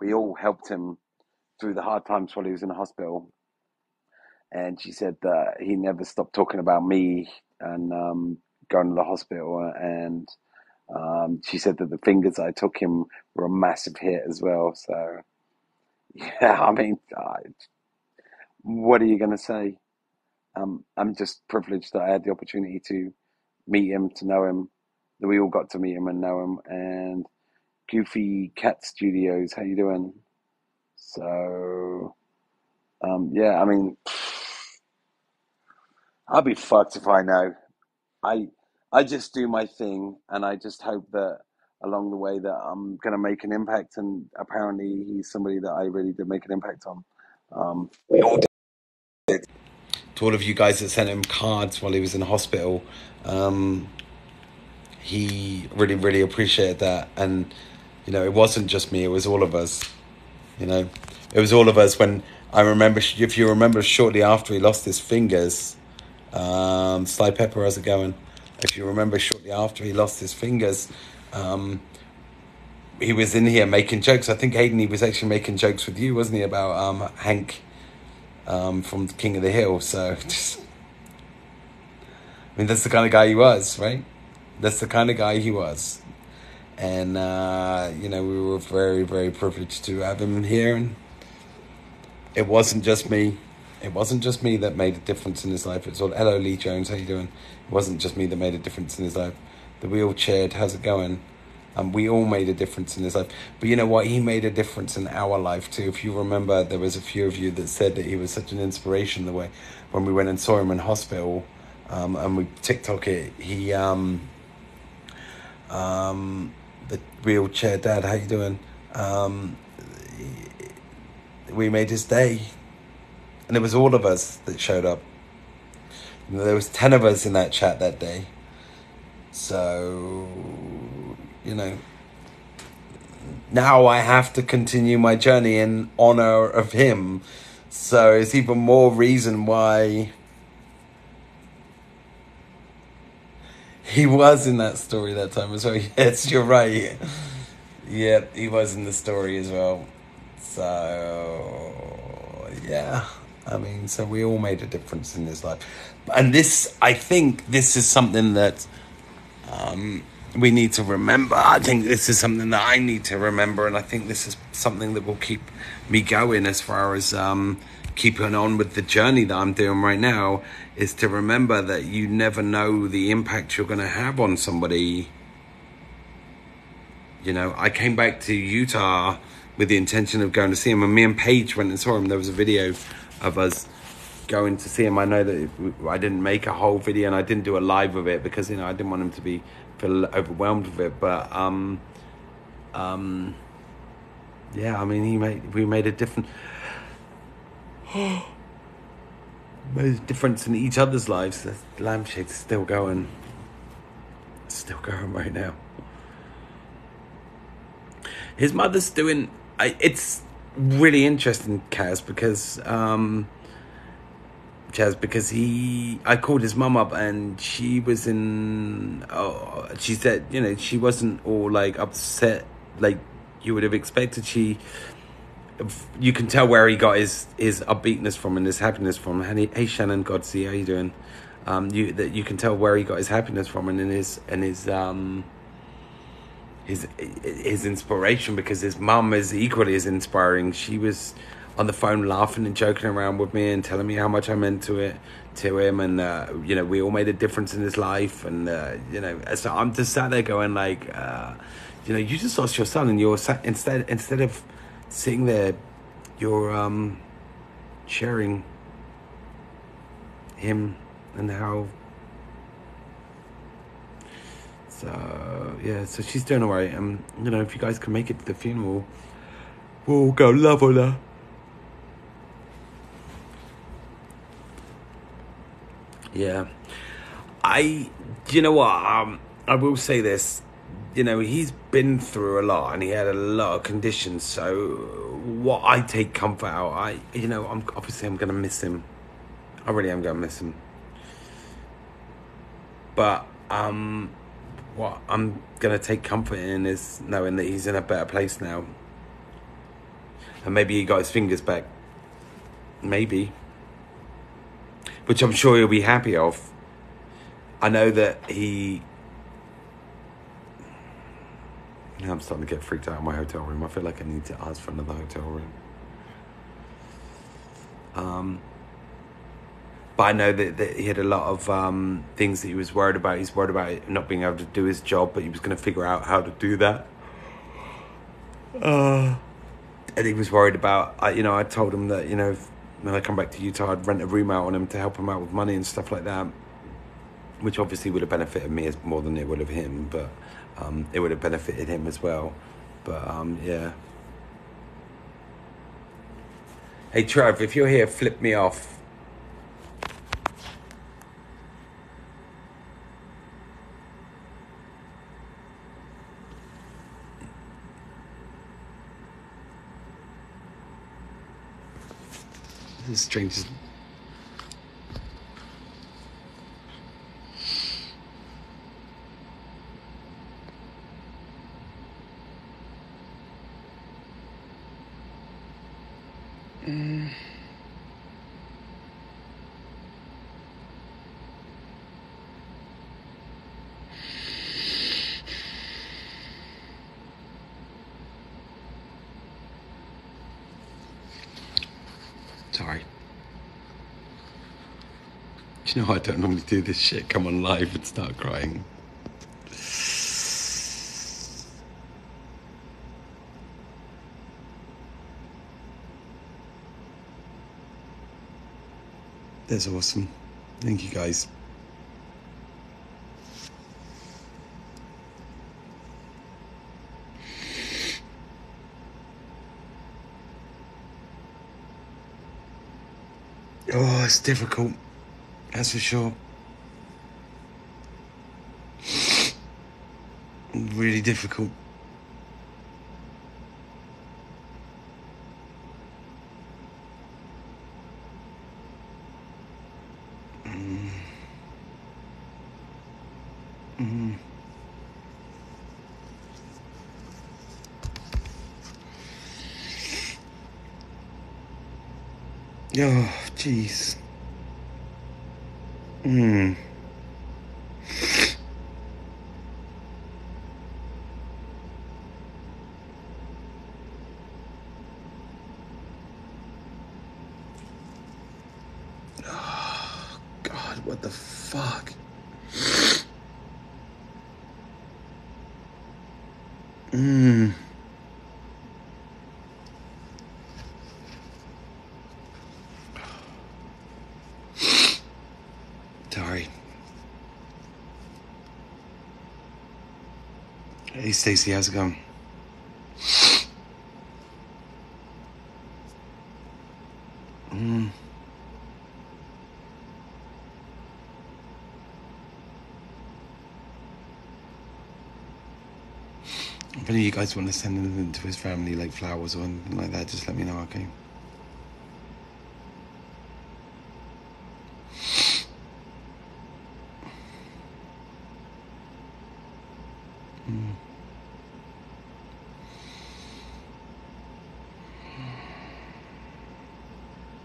we all helped him through the hard times while he was in the hospital, and she said that he never stopped talking about me and um, going to the hospital. And um, she said that the fingers I took him were a massive hit as well. So, yeah, I mean, uh, what are you going to say? Um, I'm just privileged that I had the opportunity to meet him, to know him, that we all got to meet him and know him. And Goofy Cat Studios, how you doing? So, um, yeah, I mean, I'll be fucked if I know. I I just do my thing, and I just hope that along the way that I'm gonna make an impact. And apparently, he's somebody that I really did make an impact on. Um, we all did. To all of you guys that sent him cards while he was in hospital, um, he really, really appreciated that. And you know, it wasn't just me; it was all of us. You know, it was all of us. When I remember, if you remember, shortly after he lost his fingers, um, Sly Pepper, how's it going? If you remember, shortly after he lost his fingers, um, he was in here making jokes. I think Hayden, he was actually making jokes with you, wasn't he, about um, Hank um, from King of the Hill? So, just, I mean, that's the kind of guy he was, right? That's the kind of guy he was. And, uh, you know, we were very, very privileged to have him here. And it wasn't just me. It wasn't just me that made a difference in his life. It's all hello Lee Jones, how you doing? It wasn't just me that made a difference in his life. The wheelchaired, how's it going? And we all made a difference in his life. But you know what? He made a difference in our life too. If you remember, there was a few of you that said that he was such an inspiration. The way when we went and saw him in hospital, um, and we TikTok it, he um, um, the wheelchair dad, how you doing? Um, we made his day and it was all of us that showed up. there was ten of us in that chat that day. So, you know, now I have to continue my journey in honor of him. So it's even more reason why he was in that story that time as well. Yes, you're right. Yeah, he was in the story as well. So, yeah. I mean, so we all made a difference in his life. And this, I think, this is something that um, we need to remember. I think this is something that I need to remember, and I think this is something that will keep me going as far as um, keeping on with the journey that I'm doing right now. Is to remember that you never know the impact you're going to have on somebody. You know, I came back to Utah with the intention of going to see him, and me and Paige went and saw him. There was a video of us going to see him. I know that I didn't make a whole video and I didn't do a live of it because you know I didn't want him to be feel overwhelmed with it. But um, um, yeah, I mean, he made we made a different made a difference in each other's lives. The lampshade's still going, still going right now. His mother's doing. I, it's really interesting, Kaz, because um, Chaz, because he, I called his mum up and she was in. Oh, she said, you know, she wasn't all like upset like you would have expected. She, you can tell where he got his his upbeatness from and his happiness from. Hey, hey Shannon Godsey, how you doing? Um, you that you can tell where he got his happiness from and in his and his um his his inspiration because his mum is equally as inspiring. She was on the phone laughing and joking around with me and telling me how much I meant to it to him, and uh, you know we all made a difference in his life, and uh, you know so I'm just sat there going like, uh, you know, you just lost your son, and you're sat, instead instead of sitting there, you're um, sharing him and how so yeah, so she's doing alright. And you know, if you guys can make it to the funeral, we'll go love her. Yeah, I. You know what? Um, I will say this. You know, he's been through a lot, and he had a lot of conditions. So, what I take comfort out, I, you know, I'm obviously I'm gonna miss him. I really am gonna miss him. But um what I'm gonna take comfort in is knowing that he's in a better place now. And maybe he got his fingers back. Maybe. which I'm sure he'll be happy of. I know that he. I'm starting to get freaked out in my hotel room. I feel like I need to ask for another hotel room. Um, but I know that, that he had a lot of um, things that he was worried about. He's worried about not being able to do his job, but he was going to figure out how to do that. Uh, and he was worried about, I, you know, I told him that, you know, if, when I come back to Utah, I'd rent a room out on him to help him out with money and stuff like that, which obviously would have benefited me as, more than it would have him, but um, it would have benefited him as well. But um, yeah. Hey, Trev, if you're here, flip me off. This is strange. Mm. Sorry. Do you know I don't normally do this shit? Come on live and start crying. That's awesome. Thank you guys. Oh, it's difficult. That's for sure. Really difficult. Mm. Mm. Oh, jeez. Hmm. Oh, God, what the fuck? Hmm. Sorry. Hey, Stacy, how's it going? Mm. If any of you guys want to send anything to his family, like flowers or anything like that, just let me know, okay? Mm.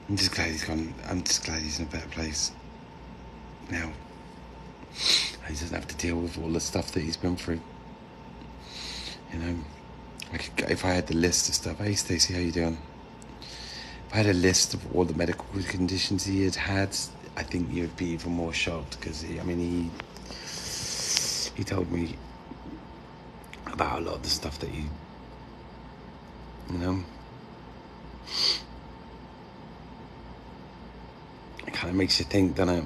I'm just glad he's gone. I'm just glad he's in a better place now. He doesn't have to deal with all the stuff that he's been through. You know, I could, if I had the list of stuff. Hey, Stacey, how you doing? If I had a list of all the medical conditions he had had, I think you'd be even more shocked because I mean he he told me about a lot of the stuff that he you know it makes you think, doesn't it?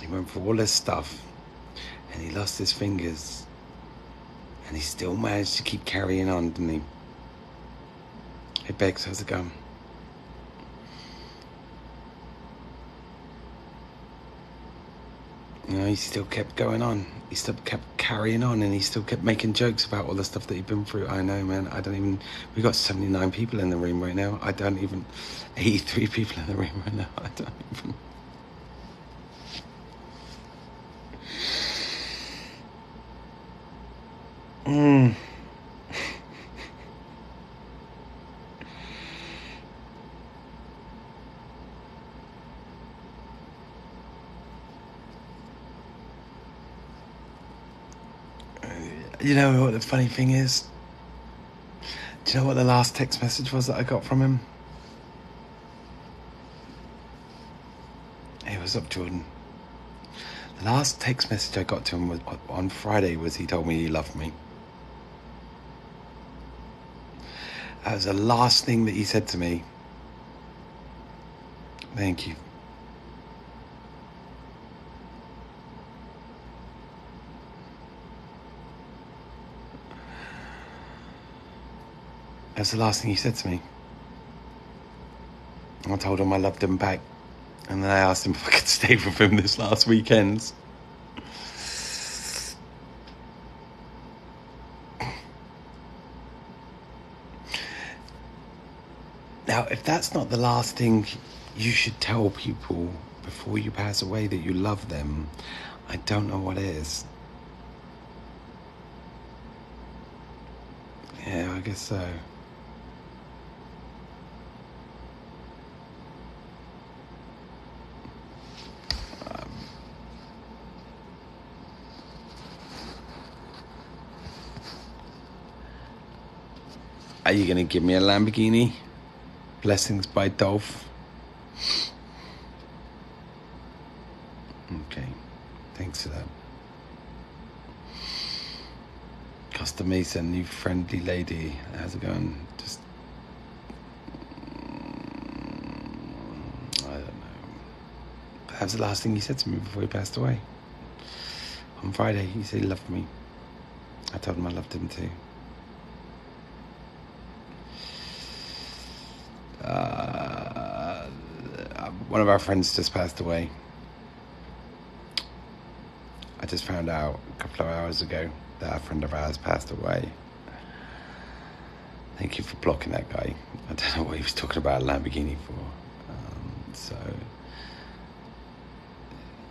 He went through all this stuff and he lost his fingers and he still managed to keep carrying on, didn't he? Hey Bex, how's it going? You know, he still kept going on. He still kept carrying on and he still kept making jokes about all the stuff that he'd been through. I know, man. I don't even. We've got 79 people in the room right now. I don't even. 83 people in the room right now. I don't even. Mm. You know what the funny thing is? Do you know what the last text message was that I got from him? Hey, what's up, Jordan? The last text message I got to him was on Friday was he told me he loved me. That was the last thing that he said to me. Thank you. That's the last thing he said to me. I told him I loved him back. And then I asked him if I could stay with him this last weekend. Now, if that's not the last thing you should tell people before you pass away that you love them, I don't know what is. Yeah, I guess so. Are you going to give me a Lamborghini? Blessings by Dolph. Okay, thanks for that. Costa Mesa, new friendly lady. How's it going? Just. I don't know. That was the last thing he said to me before he passed away. On Friday, he said he loved me. I told him I loved him too. Uh, one of our friends just passed away. I just found out a couple of hours ago that a friend of ours passed away. Thank you for blocking that guy. I don't know what he was talking about a Lamborghini for. Um, so,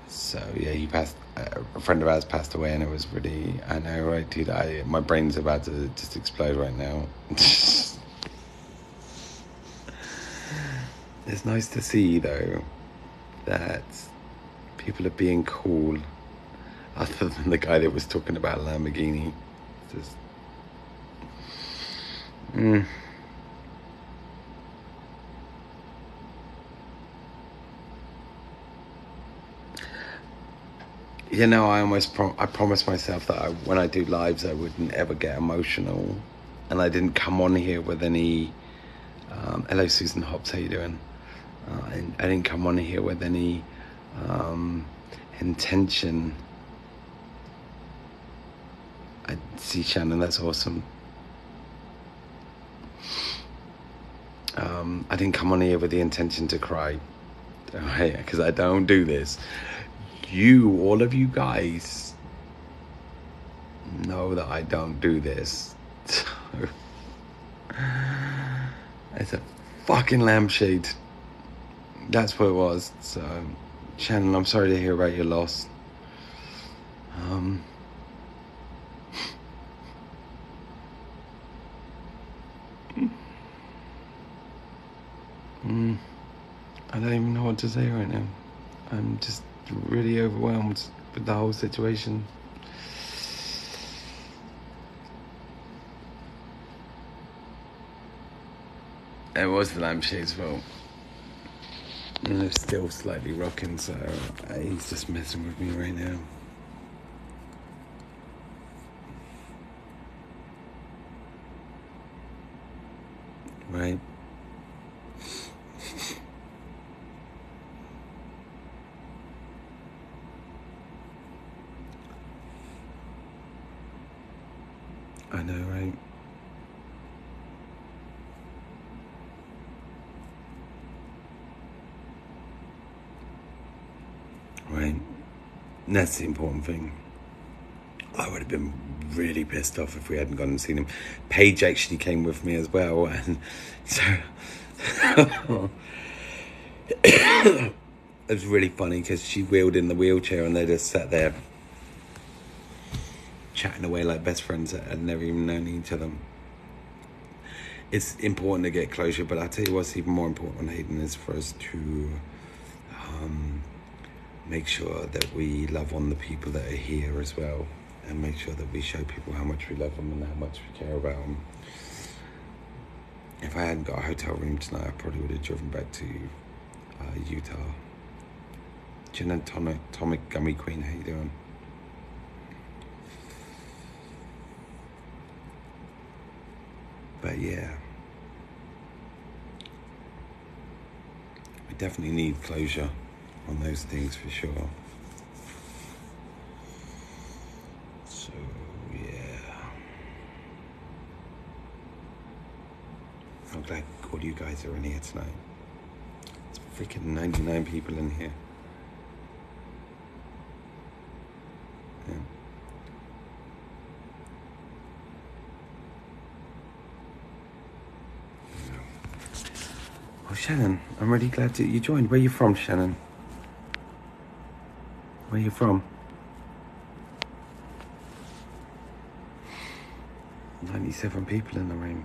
so yeah, he passed. A friend of ours passed away, and it was really. I know, right, dude? I my brain's about to just explode right now. It's nice to see, though, that people are being cool, other than the guy that was talking about Lamborghini. Just. Mm. You know, I almost prom- I promised myself that I, when I do lives, I wouldn't ever get emotional, and I didn't come on here with any. Um, hello, Susan Hobbs. How you doing? Uh, I didn't come on here with any um, intention. I see Shannon, that's awesome. Um, I didn't come on here with the intention to cry, because I don't do this. You, all of you guys, know that I don't do this. it's a fucking lampshade that's what it was. So, Shannon, I'm sorry to hear about your loss. Um, mm, I don't even know what to say right now. I'm just really overwhelmed with the whole situation. It was the lampshade's fault. And it's still slightly rocking, so uh, he's just messing with me right now. Right? I know, right? Right? And that's the important thing. I would have been really pissed off if we hadn't gone and seen him. Paige actually came with me as well, and so it was really funny because she wheeled in the wheelchair and they just sat there chatting away like best friends that had never even known each other. It's important to get closure, but I tell you what's even more important, Hayden, is for us to make sure that we love on the people that are here as well and make sure that we show people how much we love them and how much we care about them. If I hadn't got a hotel room tonight, I probably would have driven back to uh, Utah. Gin and tonic, tonic gummy queen, how you doing? But yeah, we definitely need closure on those things for sure. So yeah, I'm glad all you guys are in here tonight. It's freaking 99 people in here. Yeah. Oh, Shannon, I'm really glad that you joined. Where are you from, Shannon? Where are you from? 97 people in the room.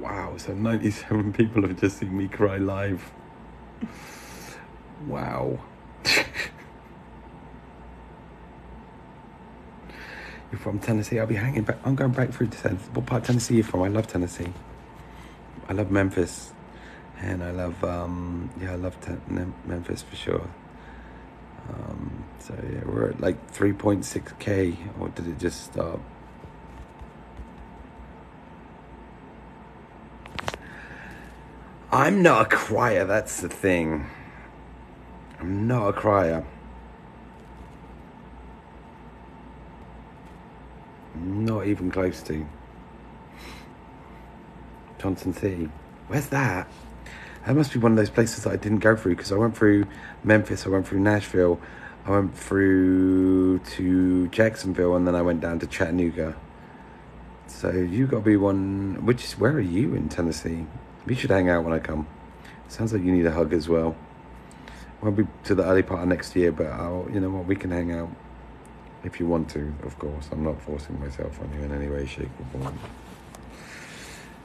Wow, so 97 people have just seen me cry live. Wow. You're from Tennessee. I'll be hanging back. I'm going back through Tennessee. What part of Tennessee are you from? I love Tennessee. I love Memphis. And I love, um, yeah, I love Memphis for sure. Um, so yeah, we're at like 3.6k, or did it just stop? I'm not a crier, that's the thing. I'm not a crier. Not even close to. Johnson City. Where's that? That must be one of those places that I didn't go through because I went through Memphis, I went through Nashville, I went through to Jacksonville, and then I went down to Chattanooga. So you got to be one. Which is where are you in Tennessee? We should hang out when I come. Sounds like you need a hug as well. Won't be to the early part of next year, but I'll, you know what, we can hang out if you want to, of course. I'm not forcing myself on you in any way, shape, or form.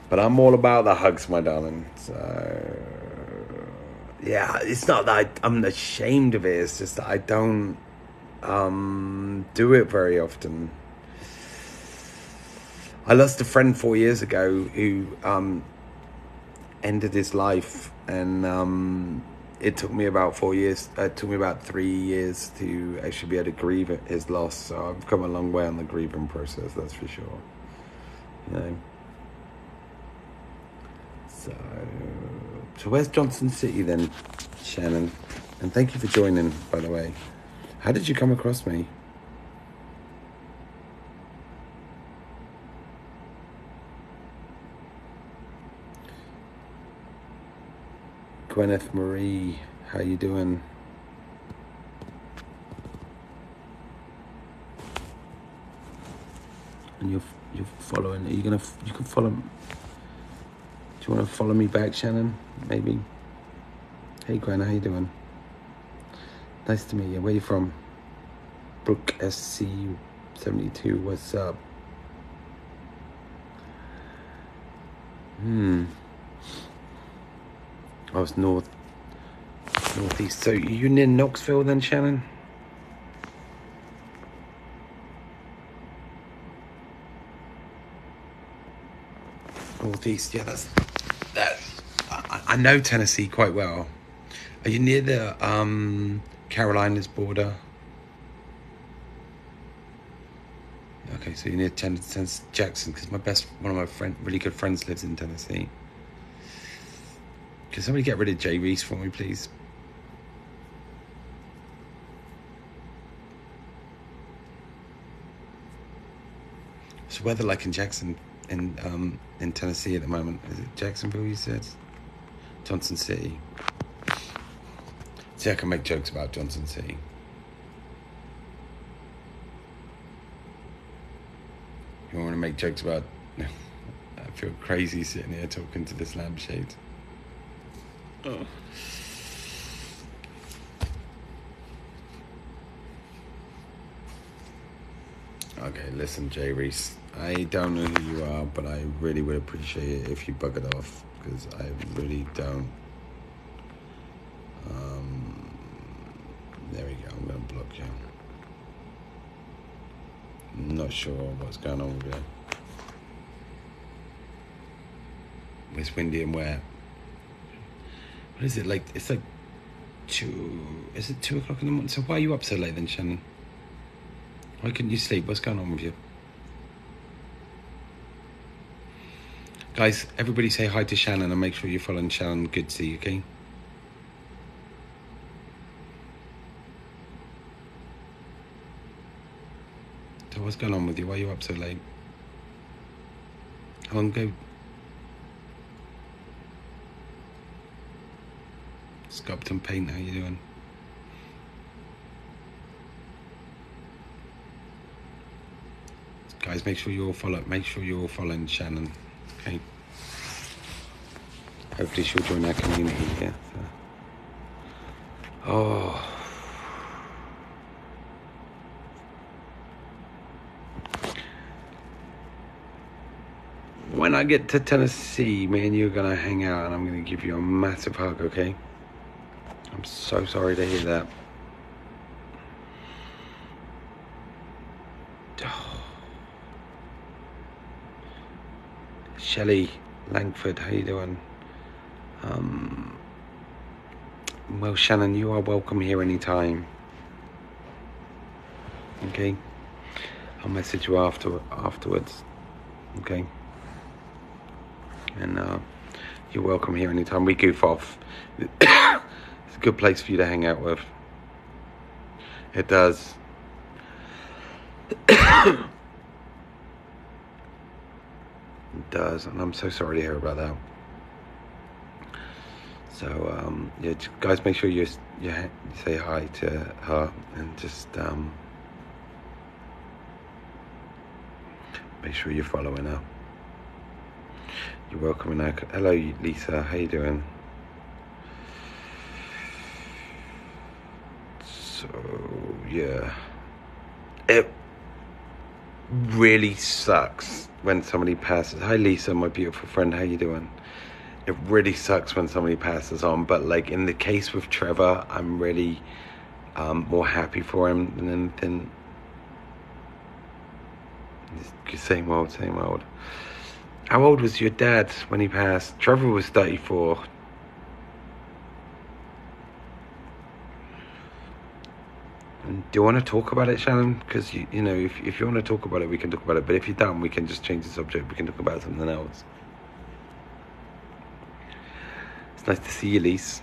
But I'm all about the hugs, my darling. So, yeah, it's not that I, am ashamed of it. It's just that I don't um, do it very often. I lost a friend four years ago who um, ended his life, and um, it took me about four years. Uh, it took me about three years to actually be able to grieve his loss. So I've come a long way on the grieving process. That's for sure. You know. So, so where's Johnson City then, Shannon? And thank you for joining, by the way. How did you come across me? Gwyneth Marie, how you doing? And you're you're following. Are you gonna you can follow? Do you want to follow me back, Shannon? Maybe. Hey, Gwen, how you doing? Nice to meet you. Where you from? Brook SC seventy two. What's up? Hmm. I was north, northeast. So you near Knoxville then, Shannon? Northeast, yeah, that's that. I, know Tennessee quite well. Are you near the um, Carolinas border? Okay, so you're near Tennessee, Jackson, because my best, one of my friend, really good friends lives in Tennessee. Can somebody get rid of Jay Reese for me, please? What's weather like in Jackson, in um, in Tennessee at the moment? Is it Jacksonville? You said Johnson City. See, I can make jokes about Johnson City. You want to make jokes about? I feel crazy sitting here talking to this lampshade. Oh. Okay, listen, Jay Reese. I don't know who you are, but I really would appreciate it if you bug it off because I really don't. Um, there we go. I'm gonna block you. I'm not sure what's going on with it. It's windy and wet. What is it like? It's like two. Is it two o'clock in the morning? So why are you up so late then, Shannon? Why couldn't you sleep? What's going on with you? Guys, everybody say hi to Shannon and make sure you're following Shannon Goodsey, okay? So what's going on with you? Why are you up so late? How long ago? Sculpting Paint, how you doing? Guys, make sure you all follow. Make sure you're all following Shannon. Okay. Hopefully she'll join our community. Yeah. So. Oh. When I get to Tennessee, me and you are gonna hang out, and I'm gonna give you a massive hug. Okay. I'm so sorry to hear that. Shelley Langford, how you doing? Um, well, Shannon, you are welcome here anytime. Okay, I'll message you after afterwards. Okay, and uh, you're welcome here anytime. We goof off. it's a good place for you to hang out with. It does. It does, and I'm so sorry to hear about that. So um, yeah, guys, make sure you say hi to her and just um, make sure you're following her. You're welcome, and hello, Lisa. How you doing? So yeah, it really sucks when somebody passes. Hi, Lisa, my beautiful friend. How you doing? It really sucks when somebody passes on, but like in the case with Trevor, I'm really um, more happy for him than anything. Same old, same old. How old was your dad when he passed? Trevor was 34. do you want to talk about it, Shannon? Because you, you know, if if you want to talk about it, we can talk about it. But if you don't, we can just change the subject. We can talk about something else. It's nice to see you, Lise.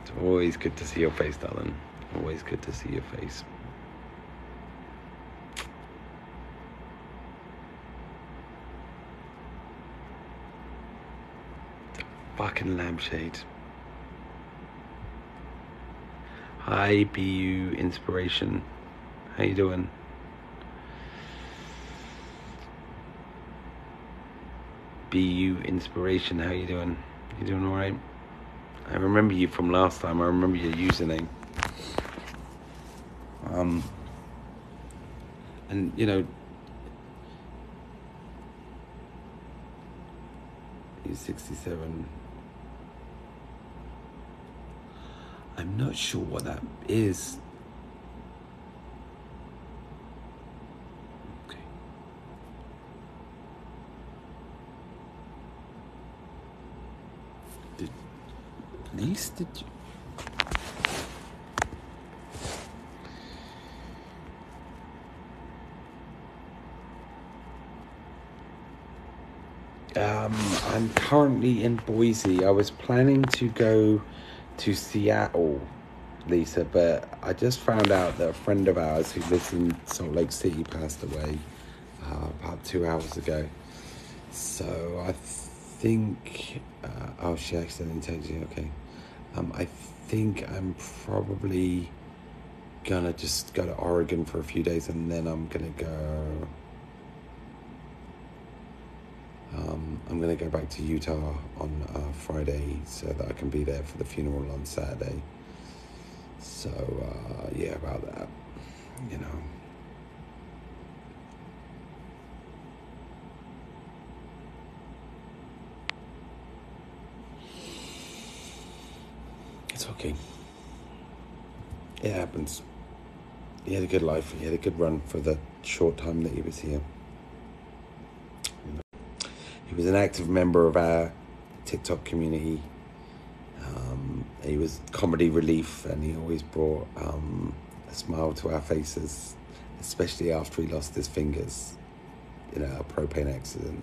It's always good to see your face, darling. Always good to see your face. Fucking lampshade. Hi, BU Inspiration. How you doing? BU Inspiration. How you doing? You doing all right? I remember you from last time. I remember your username. Um, and you know, he's sixty-seven. I'm not sure what that is. Okay. Did Did you? Um, I'm currently in Boise. I was planning to go to Seattle, Lisa, but I just found out that a friend of ours who lives in Salt Lake City passed away uh, about two hours ago. So I think, uh, oh, she accidentally texted you. Okay, um, I think I'm probably gonna just go to Oregon for a few days, and then I'm gonna go. Um, I'm to go back to Utah on uh, Friday so that I can be there for the funeral on Saturday. So, uh, yeah, about that, you know. It's okay. It happens. he had a good life. He had a good run for the short time that he was here. He was an active member of our TikTok community. Um, he was comedy relief, and he always brought um, a smile to our faces, especially after he lost his fingers in a propane accident.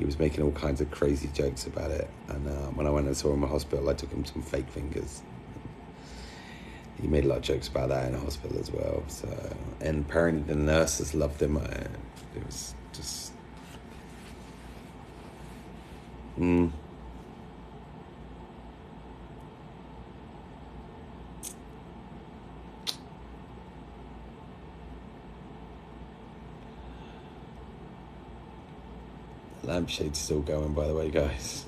He was making all kinds of crazy jokes about it, and uh, when I went and saw him in hospital, I took him some fake fingers. He made a lot of jokes about that in hospital as well. So, and apparently the nurses loved him. it was just. Mm. Lampshade's still going, by the way, guys.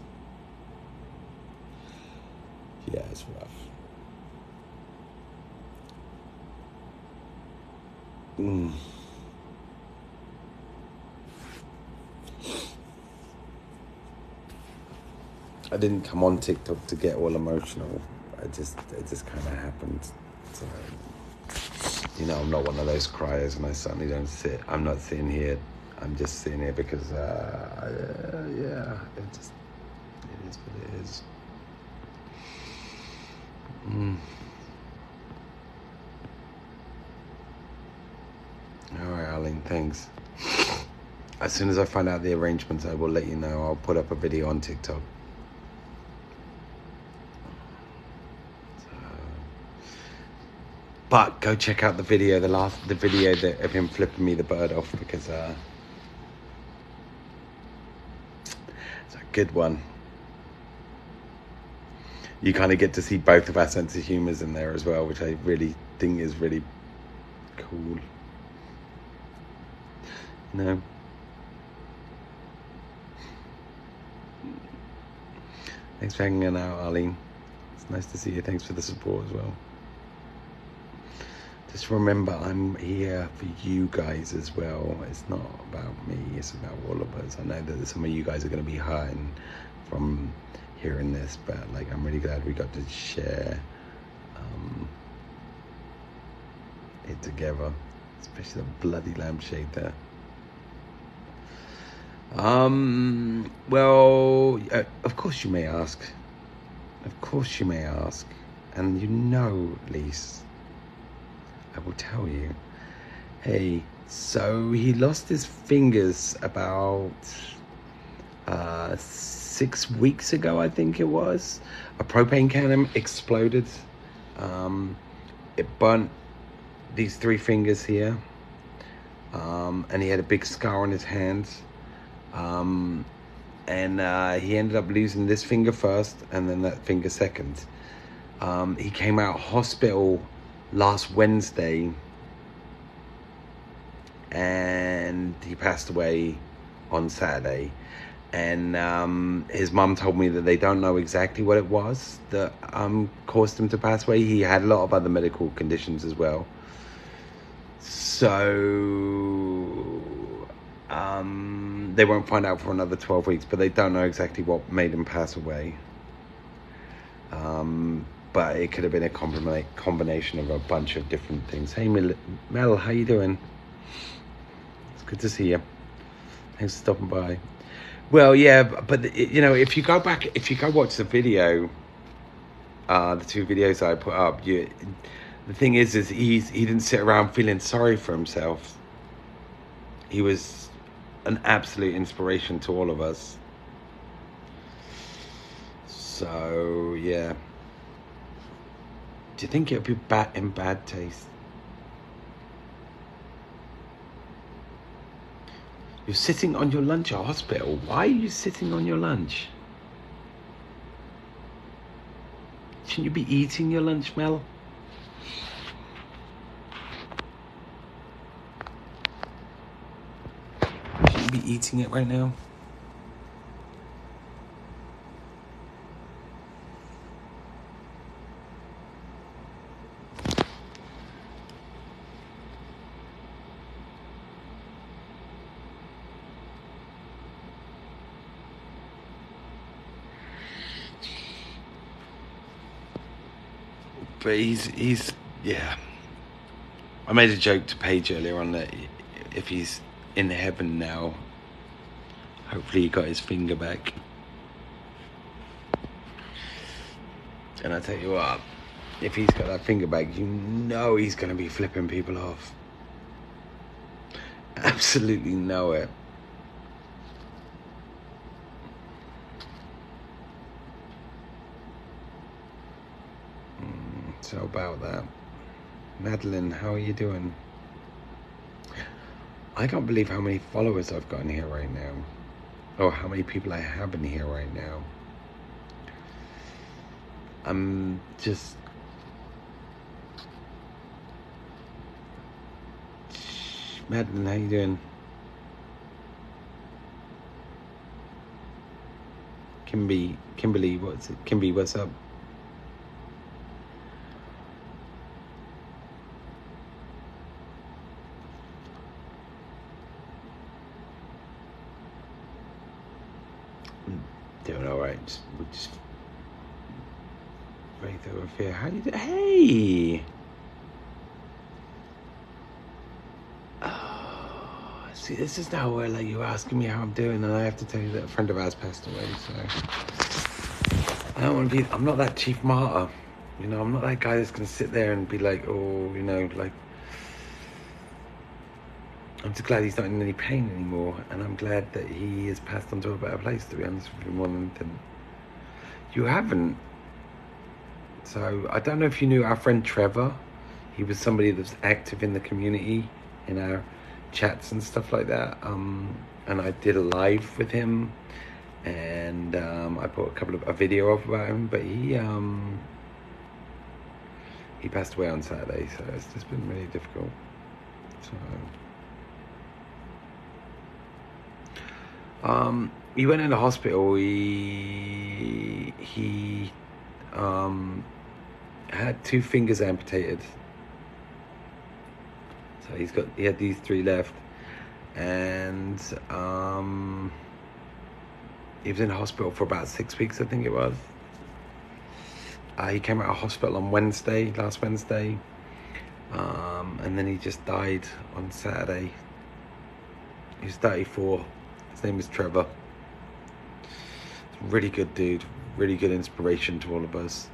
Yeah, it's rough. Mm. I didn't come on TikTok to get all emotional. I just, it just kind of happened. So, you know, I'm not one of those criers, and I certainly don't sit. I'm not sitting here I'm just saying it because, uh, uh, yeah, it just, it is what it is. Mm. All right, Arlene, thanks. As soon as I find out the arrangements, I will let you know. I'll put up a video on TikTok. but go check out the video, the last, the video that of him flipping me the bird off because uh, good one. You kind of get to see both of our sense of humours in there as well, which I really think is really cool. No. Thanks for hanging out, Arlene. It's nice to see you. Thanks for the support as well. Just remember, I'm here for you guys as well. It's not about me, it's about all of us. I know that some of you guys are going to be hurting from hearing this, but like, I'm really glad we got to share um, it together, especially the bloody lampshade there. Um, well, uh, of course you may ask. Of course you may ask. And you know, Lise, I will tell you. Hey, so he lost his fingers about uh, six weeks ago, I think it was. A propane can exploded. Um, it burnt these three fingers here. Um, and he had a big scar on his hands. Um, and uh, he ended up losing this finger first and then that finger second. Um, he came out hospital last Wednesday, and he passed away on Saturday. And um, his mum told me that they don't know exactly what it was that um, caused him to pass away. He had a lot of other medical conditions as well. So um, they won't find out for another 12 weeks, but they don't know exactly what made him pass away. Um, but it could have been a combina- combination of a bunch of different things. Hey, Mel, Mel how you doing? It's good to see you. Thanks for stopping by. Well, yeah, but you know, if you go back, if you go watch the video, uh, the two videos I put up, you, the thing is, is he's he didn't sit around feeling sorry for himself. He was an absolute inspiration to all of us. So yeah. Do you think it would be bad in bad taste? You're sitting on your lunch at hospital. Why are you sitting on your lunch? Shouldn't you be eating your lunch, Mel? Shouldn't you be eating it right now? But he's he's yeah. I made a joke to Paige earlier on that if he's in heaven now, hopefully he got his finger back. And I tell you what, if he's got that finger back, you know he's going to be flipping people off. Absolutely know it. Mm, so about that. Madeline, how are you doing? I can't believe how many followers I've got in here right now. Or how many people I have in here right now. I'm just Madeline, how you doing? Kimby, Kimberly, what's it? Kimby, what's up? Doing all right. Just, we just here. How you do? Hey. Oh, see, this is now where like you're asking me how I'm doing, and I have to tell you that a friend of ours passed away. So I don't want to be. I'm not that chief martyr. You know, I'm not that guy that's gonna sit there and be like, oh, you know, like. I'm just glad he's not in any pain anymore, and I'm glad that he has passed on to a better place. To be honest with you, more than. You haven't. So I don't know if you knew our friend Trevor. He was somebody that's active in the community, in our chats and stuff like that. Um, and I did a live with him, and um, I put a couple of a video up about him. But he um, he passed away on Saturday, so it's just been really difficult. So. Um, he went into hospital. He he um, had two fingers amputated. So he's got he had these three left, and um, he was in hospital for about six weeks, I think it was. Uh, he came out of hospital on Wednesday, last Wednesday, um, and then he just died on Saturday. He's 34. His name is Trevor. Really good dude. Really good inspiration to all of us.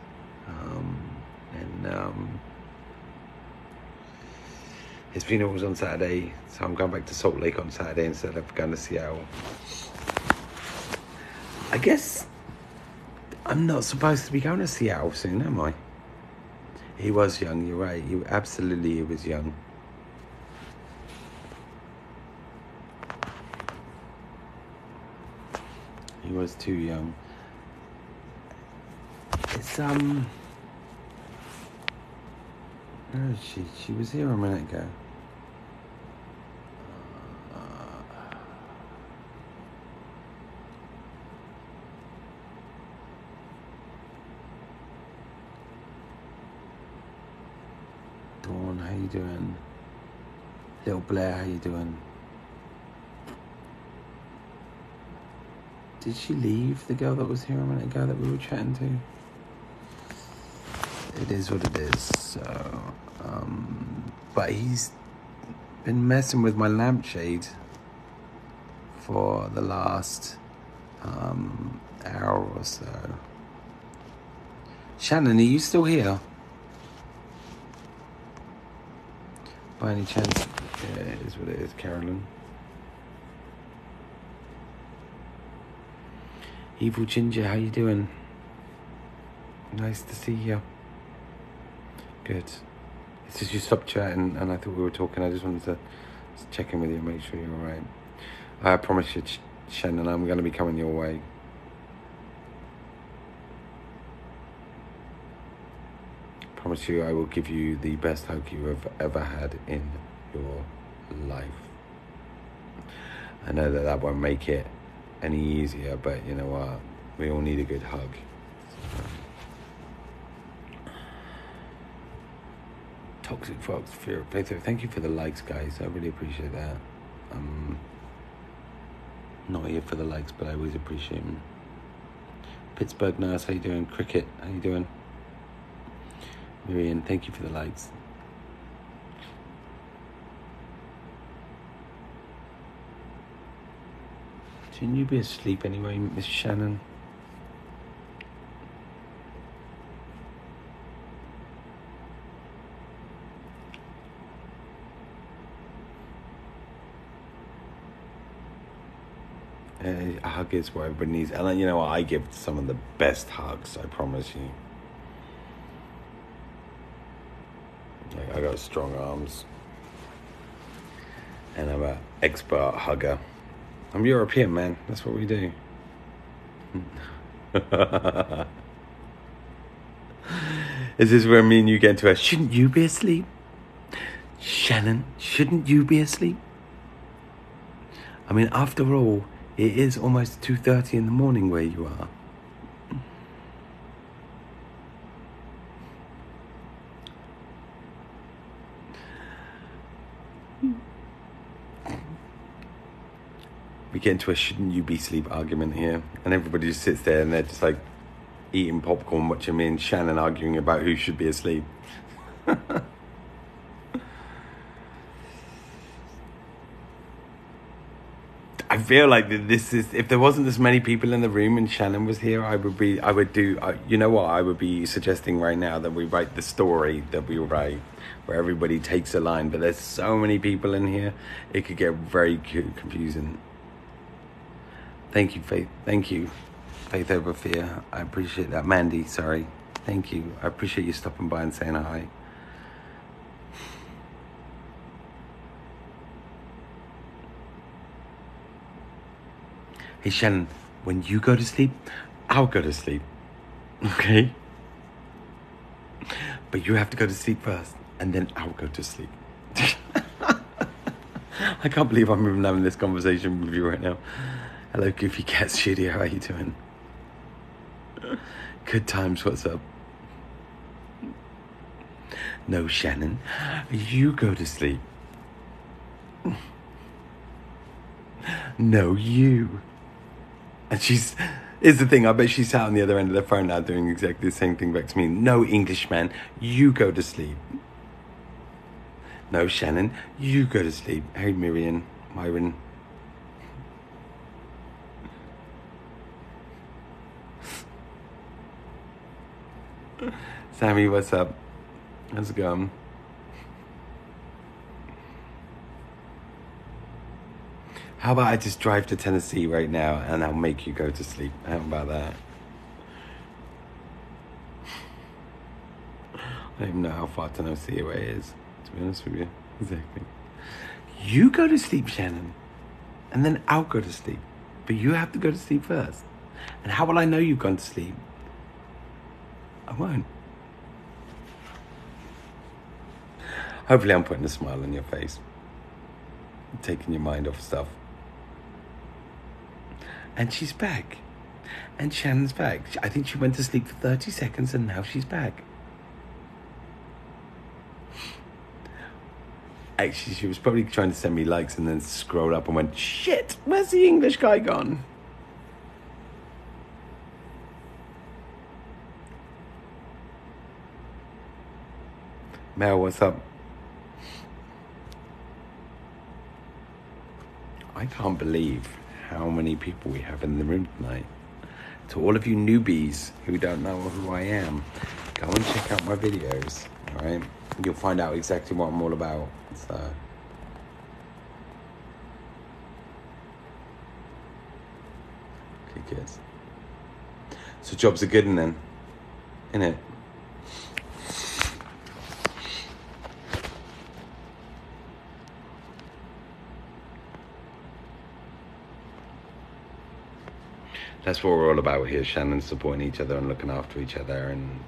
Um, and um, his funeral was on Saturday, so I'm going back to Salt Lake on Saturday instead of going to Seattle. I guess I'm not supposed to be going to Seattle soon, am I? He was young. You're right. You absolutely he was young. He was too young. Um. Where is she? She was here a minute ago. Dawn, how you doing? Little Blair, how you doing? Did she leave the girl that was here a minute ago that we were chatting to? It is what it is. So, um, but he's been messing with my lampshade for the last um, hour or so. Shannon, are you still here? By any chance? Yeah, it is what it is, Carolyn. Evil Ginger, how you doing? Nice to see you. Good. It's just you stopped chatting and I thought we were talking. I just wanted to check in with you, make sure you're all right. I promise you, Shannon, I'm going to be coming your way. promise you I will give you the best hug you have ever had in your life. I know that that won't make it any easier, but you know what? We all need a good hug. Toxic Fox, Fear of Thank you for the likes, guys. I really appreciate that. Um, not here for the likes, but I always appreciate them. Pittsburgh Nurse, how you doing? Cricket, how you doing? Miriam, thank you for the likes. Shouldn't you be asleep anyway, Miss Shannon? Is what everybody needs. And you know what? I give some of the best hugs, I promise you. Like, I got strong arms. And I'm an expert hugger. I'm European, man. That's what we do. Is this where me and you get into a shouldn't you be asleep? Shannon, shouldn't you be asleep? I mean, after all, it is almost 2.30 in the morning where you are. We get into a shouldn't you be sleep argument here, and everybody just sits there and they're just like eating popcorn, watching me and Shannon arguing about who should be asleep. I feel like this is if there wasn't as many people in the room and Shannon was here, I would be I would do I, you know what I would be suggesting right now that we write the story that we write where everybody takes a line, but there's so many people in here, it could get very confusing. Thank you, Faith. Thank you, Faith over fear. I appreciate that, Mandy. Sorry. Thank you. I appreciate you stopping by and saying hi. Hey Shannon, when you go to sleep, I'll go to sleep. Okay? But you have to go to sleep first, and then I'll go to sleep. I can't believe I'm even having this conversation with you right now. Hello, Goofy Cat Studio. How are you doing? Good times. What's up? No, Shannon. You go to sleep. No, you. And she's, is the thing, I bet she's sat on the other end of the phone now doing exactly the same thing back to me. No, Englishman, you go to sleep. No, Shannon, you go to sleep. Hey, Miriam, Myron. Sammy, what's up? How's it going? How about I just drive to Tennessee right now and I'll make you go to sleep? How about that? I don't even know how far Tennessee away is, to be honest with you. Exactly. You go to sleep, Shannon, and then I'll go to sleep. But you have to go to sleep first. And how will I know you've gone to sleep? I won't. Hopefully, I'm putting a smile on your face, taking your mind off stuff. And she's back. And Shannon's back. I think she went to sleep for 30 seconds and now she's back. Actually, she was probably trying to send me likes and then scrolled up and went, shit, where's the English guy gone? Mel, what's up? I can't believe how many people we have in the room tonight. To all of you newbies who don't know who I am, go and check out my videos, alright? You'll find out exactly what I'm all about. So. Okay, good. So jobs are good and then, innit? That's what we're all about here, Shannon, supporting each other and looking after each other and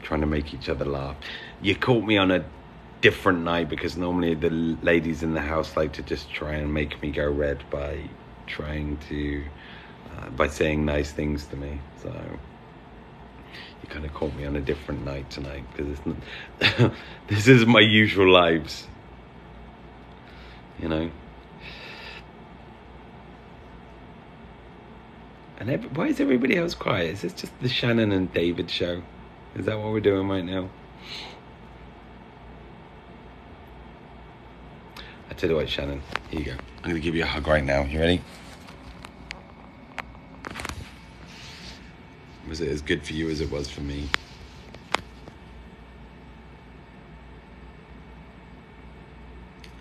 trying to make each other laugh. You caught me on a different night because normally the ladies in the house like to just try and make me go red by trying to, uh, by saying nice things to me. So you kind of caught me on a different night tonight because this is my usual lives. You know? And every, why is everybody else quiet? Is this just the Shannon and David show? Is that what we're doing right now? I tell you what, Shannon, here you go. I'm going to give you a hug right now. You ready? Was it as good for you as it was for me?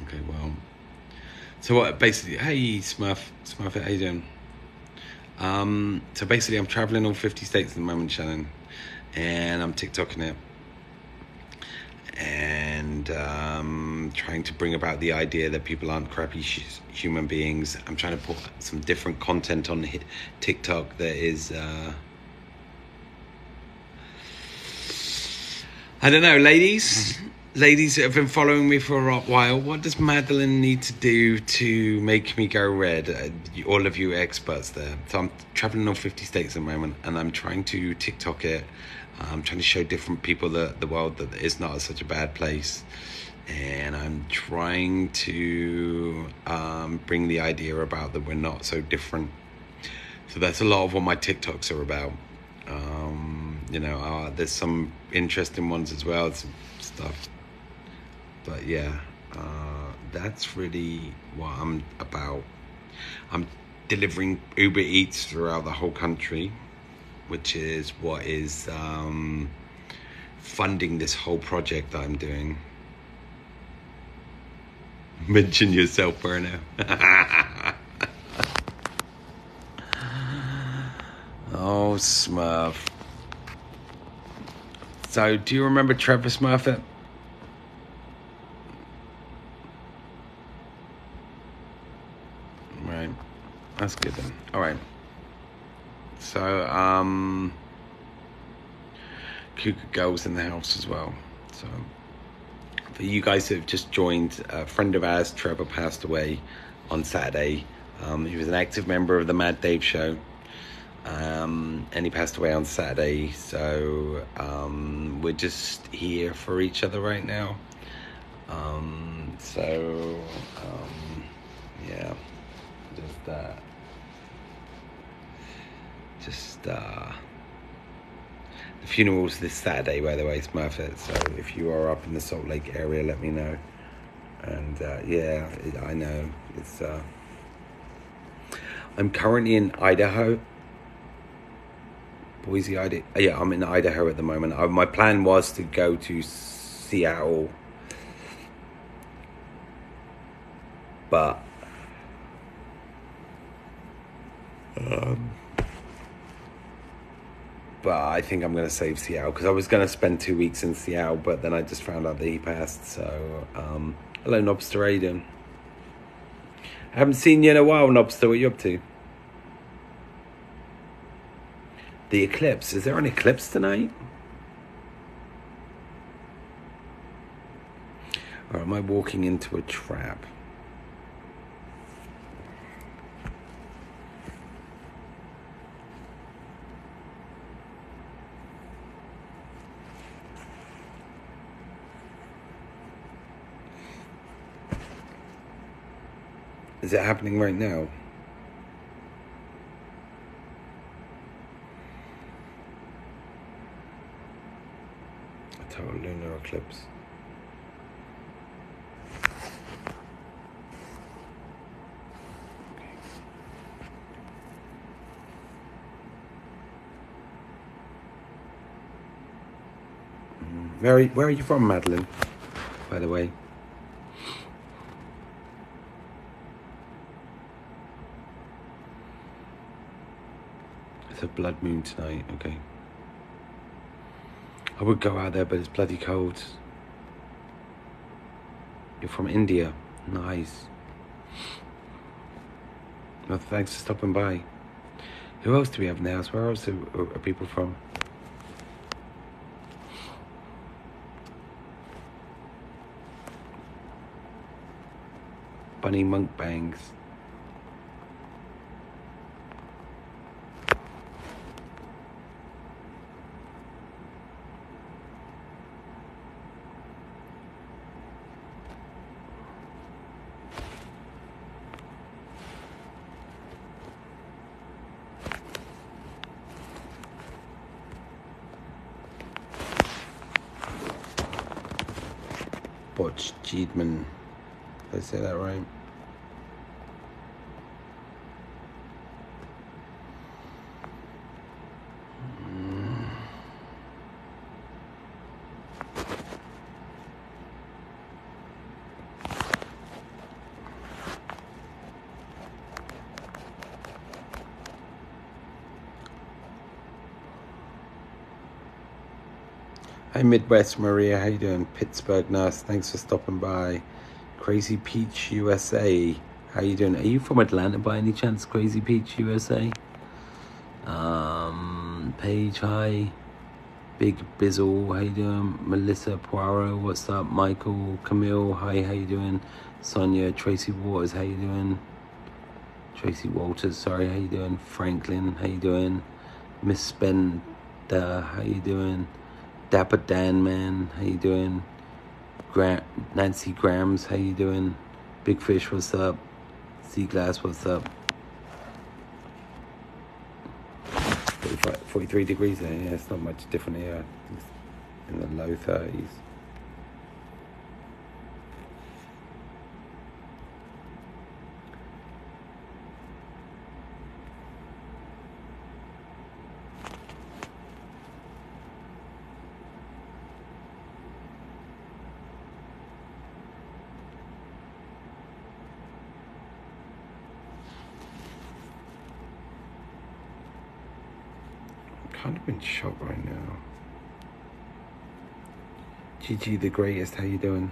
Okay, well. So what, basically, hey, Smurf, Smurf, how you doing? Um, so basically, I'm traveling all 50 states at the moment, Shannon, and I'm TikToking it and um, trying to bring about the idea that people aren't crappy sh- human beings. I'm trying to put some different content on TikTok that is. Uh, I don't know, ladies. Ladies that have been following me for a while, what does Madeline need to do to make me go red? Uh, all of you experts there. So I'm traveling on 50 states at the moment and I'm trying to TikTok it I'm trying to show different people the, the world that it's not such a bad place. And I'm trying to um, bring the idea about that we're not so different. So that's a lot of what my TikToks are about. Um, you know, uh, there's some interesting ones as well, some stuff. But yeah, uh, that's really what I'm about. I'm delivering Uber Eats throughout the whole country which is what is um, funding this whole project that I'm doing. Mention yourself, Bruno. oh, Smurf. So, do you remember Trevor Smurfett? Right. That's good then. All right. So, um, Cougar Girls in the house as well. So, for you guys who have just joined, a friend of ours, Trevor, passed away on Saturday. Um, he was an active member of the Mad Dave Show. Um, and he passed away on Saturday. So um, we're just here for each other right now. Um, so um, yeah, just uh, just uh, the funeral's this Saturday, by the way, it's Smurfett. So if you are up in the Salt Lake area, let me know. And uh, yeah, I know it's. Uh, I'm currently in Idaho. Boise, Idaho. Yeah, I'm in Idaho at the moment. Uh, my plan was to go to Seattle, but um, but I think I'm going to save Seattle because I was going to spend two weeks in Seattle, but then I just found out that he passed. So, um, hello, Nobster Aiden. I haven't seen you in a while, Nobster. What are you up to? The eclipse. Is there an eclipse tonight? Or am I walking into a trap? Is it happening right now? A total lunar eclipse. Mm, where, where are you from, Madeline? By the way. A blood moon tonight, okay. I would go out there, but it's bloody cold. You're from India. Nice. Well, thanks for stopping by. Who else do we have in the house? Where else are people from? Bunny Monk Bangs. say that right. Hi Midwest Maria, how you doing? Pittsburgh nurse, thanks for stopping by. Crazy Peach USA, how you doing? Are you from Atlanta by any chance? Crazy Peach USA. Um, Paige, hi. Big Bizzle, how you doing? Melissa Poirot, what's up? Michael, Camille, hi, how you doing? Sonia, Tracy Waters, how you doing? Tracy Walters, sorry, how you doing? Franklin, how you doing? Miss Spender, how you doing? Dapper Dan, man, how you doing? Grant, Nancy Grams, how you doing? Big Fish, what's up? Sea Glass, what's up? 43 degrees there, yeah, it's not much different here. It's in the low 30s. kind of in shock right now. Gigi the greatest, how you doing?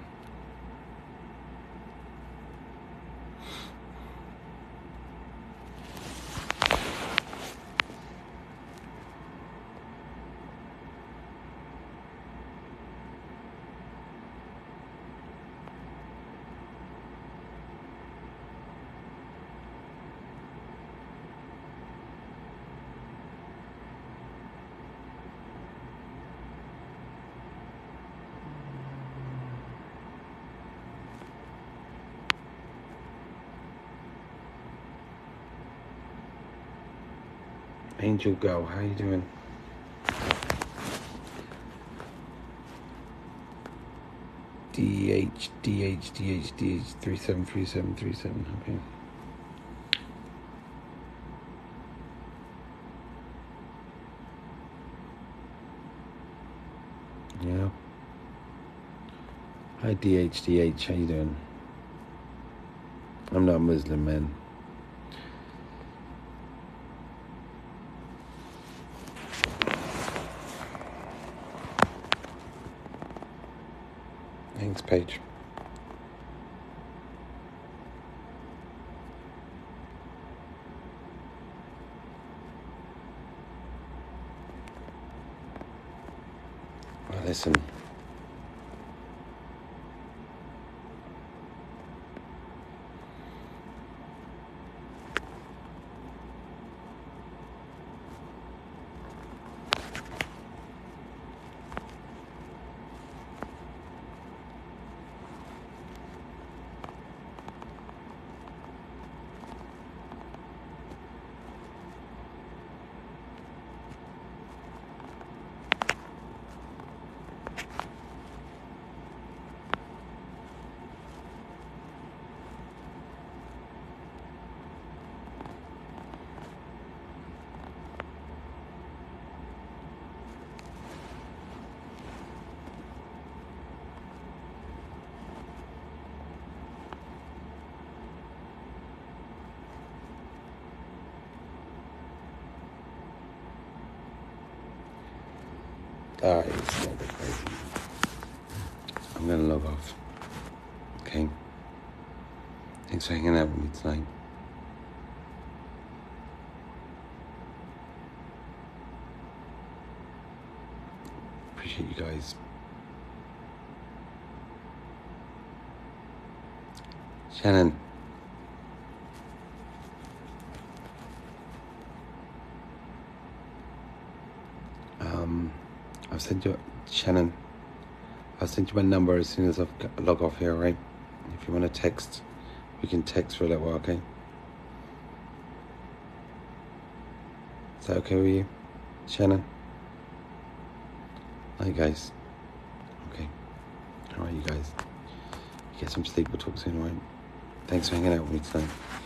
Angel Go, how you doing? DH, DH, DH, DH, 373737, okay. Yeah. Hi DHDH, how you doing? I'm not Muslim, man. Paige. Well, listen. Alright, it's not that crazy. I'm gonna log off. Okay? Thanks for hanging out with me tonight. Appreciate you guys. Shannon. Um, I've sent you, Shannon, I'll send you my number as soon as I log off here, right? If you want to text, we can text for a little while, okay? Is that okay with you, Shannon? Hi, guys. Okay. All right, you guys. Get some sleep. We'll talk soon, all right? Thanks for hanging out with me tonight.